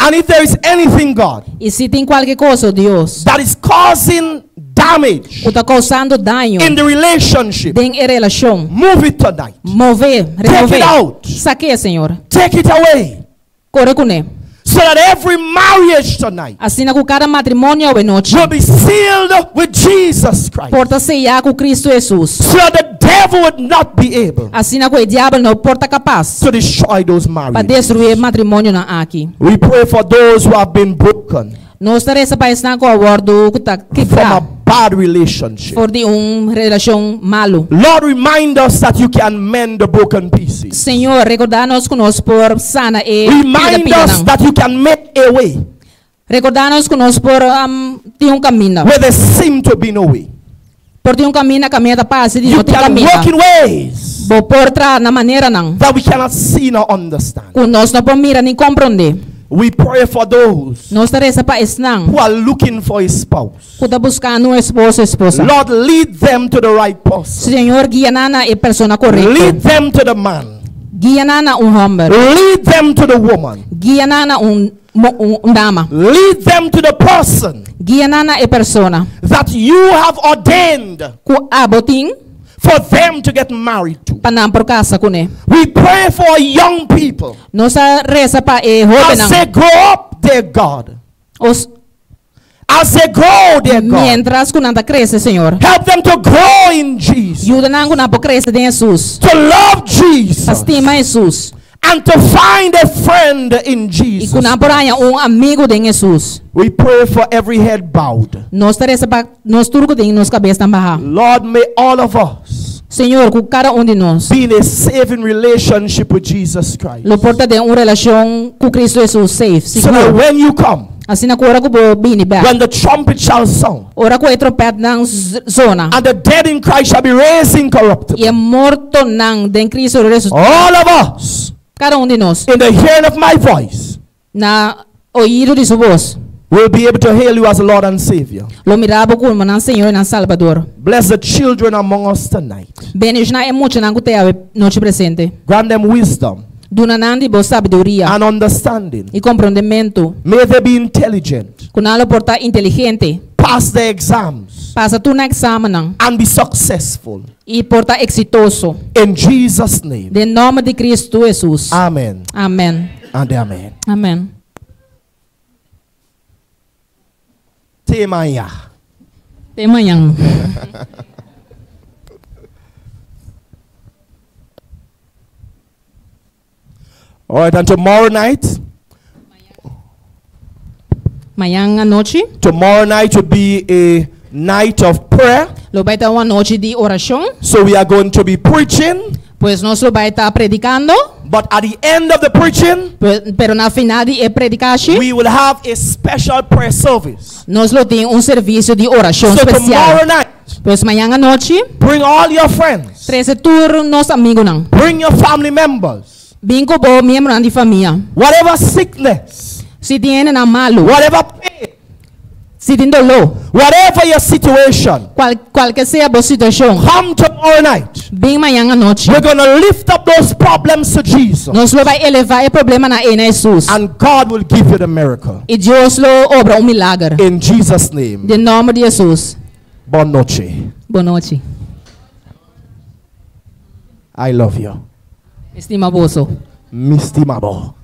Speaker 1: And if there is anything, God,
Speaker 2: E se tem qualquer coisa, oh Deus,
Speaker 1: that is causing damage
Speaker 2: o tá causando daño
Speaker 1: in the relationship,
Speaker 2: em relação,
Speaker 1: move it tonight.
Speaker 2: mover,
Speaker 1: Take it out.
Speaker 2: Saque, Senhor.
Speaker 1: Take it away.
Speaker 2: Corre com ele.
Speaker 1: So that every marriage tonight
Speaker 2: Assim na cada matrimônio ou noite.
Speaker 1: will be sealed with Jesus Christ.
Speaker 2: Porta sellar com Cristo Jesus.
Speaker 1: So that the devil would not be able
Speaker 2: Assim na com o diabo não porta capaz
Speaker 1: to destroy those marriages.
Speaker 2: para destruir matrimônio na aqui.
Speaker 1: We pray for those who have been broken
Speaker 2: Nós teremos para estar com o acordo que está
Speaker 1: from a bad relationship.
Speaker 2: por de uma relação malo.
Speaker 1: Lord, remind us that you can mend the broken pieces.
Speaker 2: Senhor, recordar-nos conosco por sana e
Speaker 1: Remind
Speaker 2: pida
Speaker 1: us that you can make a way
Speaker 2: Recordar-nos conosco por um, ter um caminho.
Speaker 1: where there seem to be no way.
Speaker 2: Por ter um caminho, caminho da paz, e
Speaker 1: You
Speaker 2: não tem
Speaker 1: can
Speaker 2: caminho.
Speaker 1: work in ways
Speaker 2: Vou por trás na maneira não.
Speaker 1: that we cannot see nor understand.
Speaker 2: Com nós não podemos mirar nem compreender.
Speaker 1: We pray for those
Speaker 2: Nós teremos para estar
Speaker 1: who are looking for a spouse.
Speaker 2: que buscando um esposo, esposa.
Speaker 1: Lord, lead them to the right person.
Speaker 2: Senhor, guia na e persona
Speaker 1: Lead them to the man.
Speaker 2: Guia na um homem.
Speaker 1: Lead them to the woman.
Speaker 2: Guia na um, mo- dama.
Speaker 1: Lead them to the person
Speaker 2: Guia e persona.
Speaker 1: that you have ordained
Speaker 2: Ku aboting
Speaker 1: for them to get married to.
Speaker 2: panam por casa com ele.
Speaker 1: We pray for young people
Speaker 2: Nós reza para
Speaker 1: as they grow up, dear God. As they grow, dear God.
Speaker 2: mientras que cresce, Senhor.
Speaker 1: Help them to grow in Jesus,
Speaker 2: Ajuda na que não cresce de Jesus.
Speaker 1: to love Jesus,
Speaker 2: Estima Jesus.
Speaker 1: and to find a friend in Jesus.
Speaker 2: que um amigo de Jesus.
Speaker 1: We pray for every head bowed.
Speaker 2: Nós reza nós tudo que nos cabeça barra.
Speaker 1: Lord, may all of us
Speaker 2: Senhor, com cada um de nós.
Speaker 1: be in a saving relationship with Jesus Christ.
Speaker 2: Lo porta de uma relação com Cristo Jesus safe.
Speaker 1: So that when you come,
Speaker 2: Assim na que bini ba.
Speaker 1: when the trumpet shall sound,
Speaker 2: Ora ko trompet ng z- zona.
Speaker 1: and the dead in Christ shall be raised incorruptible,
Speaker 2: E morto nang den Cristo Jesus.
Speaker 1: all of us,
Speaker 2: Cada um de nós
Speaker 1: in the hearing of my voice,
Speaker 2: na ouvido de sua voz.
Speaker 1: Will be able to hail you as Lord and Savior.
Speaker 2: Lo mirabo como nan Senhor nan Salvador.
Speaker 1: Bless the children among us tonight.
Speaker 2: Benes na é muito nang kuteawe noite presente.
Speaker 1: Grant them wisdom
Speaker 2: Duna bo sabedoria
Speaker 1: and understanding. May they be intelligent,
Speaker 2: Kunalo porta inteligente.
Speaker 1: pass their exams,
Speaker 2: Passa tu na examen
Speaker 1: and be successful.
Speaker 2: porta exitoso.
Speaker 1: In Jesus' name.
Speaker 2: De nome de Cristo Jesus.
Speaker 1: Amen
Speaker 2: Amen.
Speaker 1: and amen.
Speaker 2: Amen.
Speaker 1: Temaya.
Speaker 2: Até amanhã.
Speaker 1: All right, and tomorrow night,
Speaker 2: Mañana noche,
Speaker 1: tomorrow night will be a night of prayer.
Speaker 2: lo vai estar uma noite de oração.
Speaker 1: So we are going to be preaching,
Speaker 2: Pues nós vai estar predicando.
Speaker 1: but at the end of the preaching,
Speaker 2: pe- Pero na final de predicação,
Speaker 1: we will have a special prayer service.
Speaker 2: nós lo tem um serviço de oração
Speaker 1: So tomorrow
Speaker 2: especial.
Speaker 1: night,
Speaker 2: Pues mañana noche,
Speaker 1: bring all your friends,
Speaker 2: 13 turno nos amigos não.
Speaker 1: bring your family members,
Speaker 2: membro de família.
Speaker 1: whatever sickness,
Speaker 2: Se tem na malo,
Speaker 1: whatever pain,
Speaker 2: tem dolor,
Speaker 1: whatever your situation,
Speaker 2: qual, qualquer seja a situação,
Speaker 1: come tomorrow night.
Speaker 2: bem mañana noite.
Speaker 1: We're going to lift up those problems to Jesus,
Speaker 2: Nós lo vai elevar o problema na em Jesus.
Speaker 1: and God will give you the miracle.
Speaker 2: E Deus lo obra um milagre.
Speaker 1: In Jesus' name.
Speaker 2: De nome de Jesus.
Speaker 1: Boa noite.
Speaker 2: Boa noite.
Speaker 1: I love you.
Speaker 2: Estima bolso.
Speaker 1: Misty Mabo.